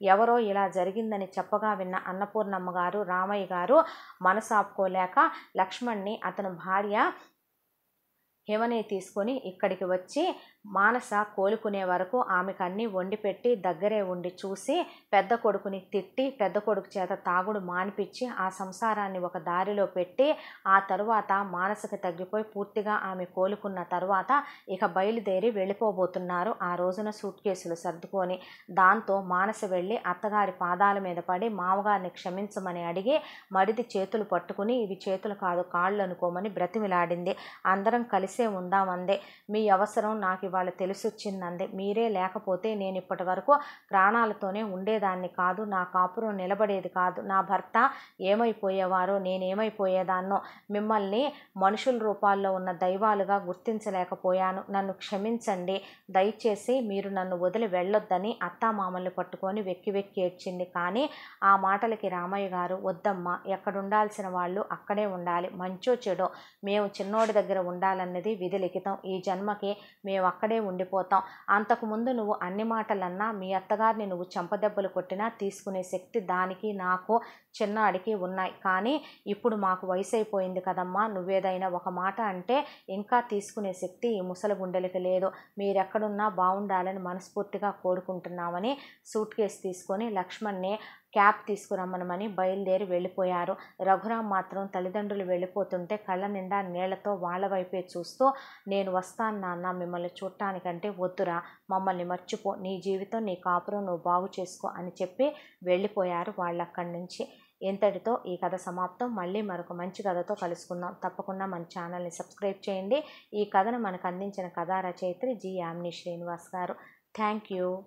ఎవరో ఇలా జరిగిందని చెప్పగా విన్న అన్నపూర్ణమ్మ గారు రామయ్య గారు మనసాపుకోలేక లక్ష్మణ్ని అతని భార్య హేమనే తీసుకొని ఇక్కడికి వచ్చి మానస కోలుకునే వరకు ఆమెకు అన్నీ వండిపెట్టి దగ్గరే ఉండి చూసి పెద్ద కొడుకుని తిట్టి పెద్ద కొడుకు చేత తాగుడు మానిపించి ఆ సంసారాన్ని ఒక దారిలో పెట్టి ఆ తరువాత మానసకు తగ్గిపోయి పూర్తిగా ఆమె కోలుకున్న తర్వాత ఇక బయలుదేరి వెళ్ళిపోబోతున్నారు ఆ రోజున సూట్ కేసులు సర్దుకొని. దాంతో మానస వెళ్ళి అత్తగారి పాదాల మీద పడి మామగారిని క్షమించమని అడిగి మడిది చేతులు పట్టుకుని ఇవి చేతులు కాదు కాళ్ళు అనుకోమని బ్రతిమిలాడింది. అందరం కలిసే ఉందామందే. మీ అవసరం నాకు ఇవాళ తెలిసొచ్చిందందే. మీరే లేకపోతే నేను ఇప్పటి వరకు ప్రాణాలతోనే ఉండేదాన్ని కాదు. నా కాపురం నిలబడేది కాదు. నా భర్త ఏమైపోయేవారో నేనేమైపోయేదాన్నో మిమ్మల్ని మనుషుల రూపాల్లో ఉన్న దైవాలుగా గుర్తించలేకపోయాను. నన్ను క్షమించండి. దయచేసి మీరు నన్ను వదిలి వెళ్ళొద్దని అత్తామామల్ని పట్టుకొని వెక్కి వెక్కి ఏడ్చింది. కానీ ఆ మాటలకి రామయ్య గారు వద్దమ్మా ఎక్కడుండాల్సిన వాళ్ళు అక్కడే ఉండాలి. మంచో చెడో మేము చిన్నోడి దగ్గర ఉండాలన్నది విధి లిఖితం. ఈ జన్మకి మేము అక్కడే ఉండిపోతాం. అంతకుముందు నువ్వు అన్ని మాటలన్నా మీ అత్తగారిని నువ్వు చెంపదెబ్బలు కొట్టినా తీసుకునే శక్తి దానికి నాకు చిన్నాడికి ఉన్నాయి. కానీ ఇప్పుడు మాకు వయసు అయిపోయింది కదమ్మా. నువ్వేదైనా ఒక మాట అంటే ఇంకా తీసుకునే శక్తి ఈ ముసలి గుండెలకి లేదు. మీరెక్కడున్నా బాగుండాలని మనస్ఫూర్తిగా కోరుకుంటున్నామని సూట్ కేసు తీసుకొని లక్ష్మణ్ని క్యాబ్ తీసుకురమ్మనమని బయలుదేరి వెళ్ళిపోయారు. రఘురాం మాత్రం తల్లిదండ్రులు వెళ్ళిపోతుంటే కళ్ళ నిండా నీళ్ళతో వాళ్ళ వైపే చూస్తూ నేను వస్తాను నాన్న మిమ్మల్ని చూడటానికంటే వద్దురా. మమ్మల్ని మర్చిపో. నీ జీవితం నీ కాపురం నువ్వు బాగు చేసుకో అని చెప్పి వెళ్ళిపోయారు వాళ్ళు అక్కడి నుంచి ఇంతటితో ఈ కథ సమాప్తం? మళ్ళీ మరొక మంచి కథతో కలుసుకుందాం. తప్పకుండా మన ఛానల్ని సబ్స్క్రైబ్ చేయండి. ఈ కథను మనకు అందించిన కథా రచయిత్రి జి యామిని శ్రీనివాస్ గారు. Thank you.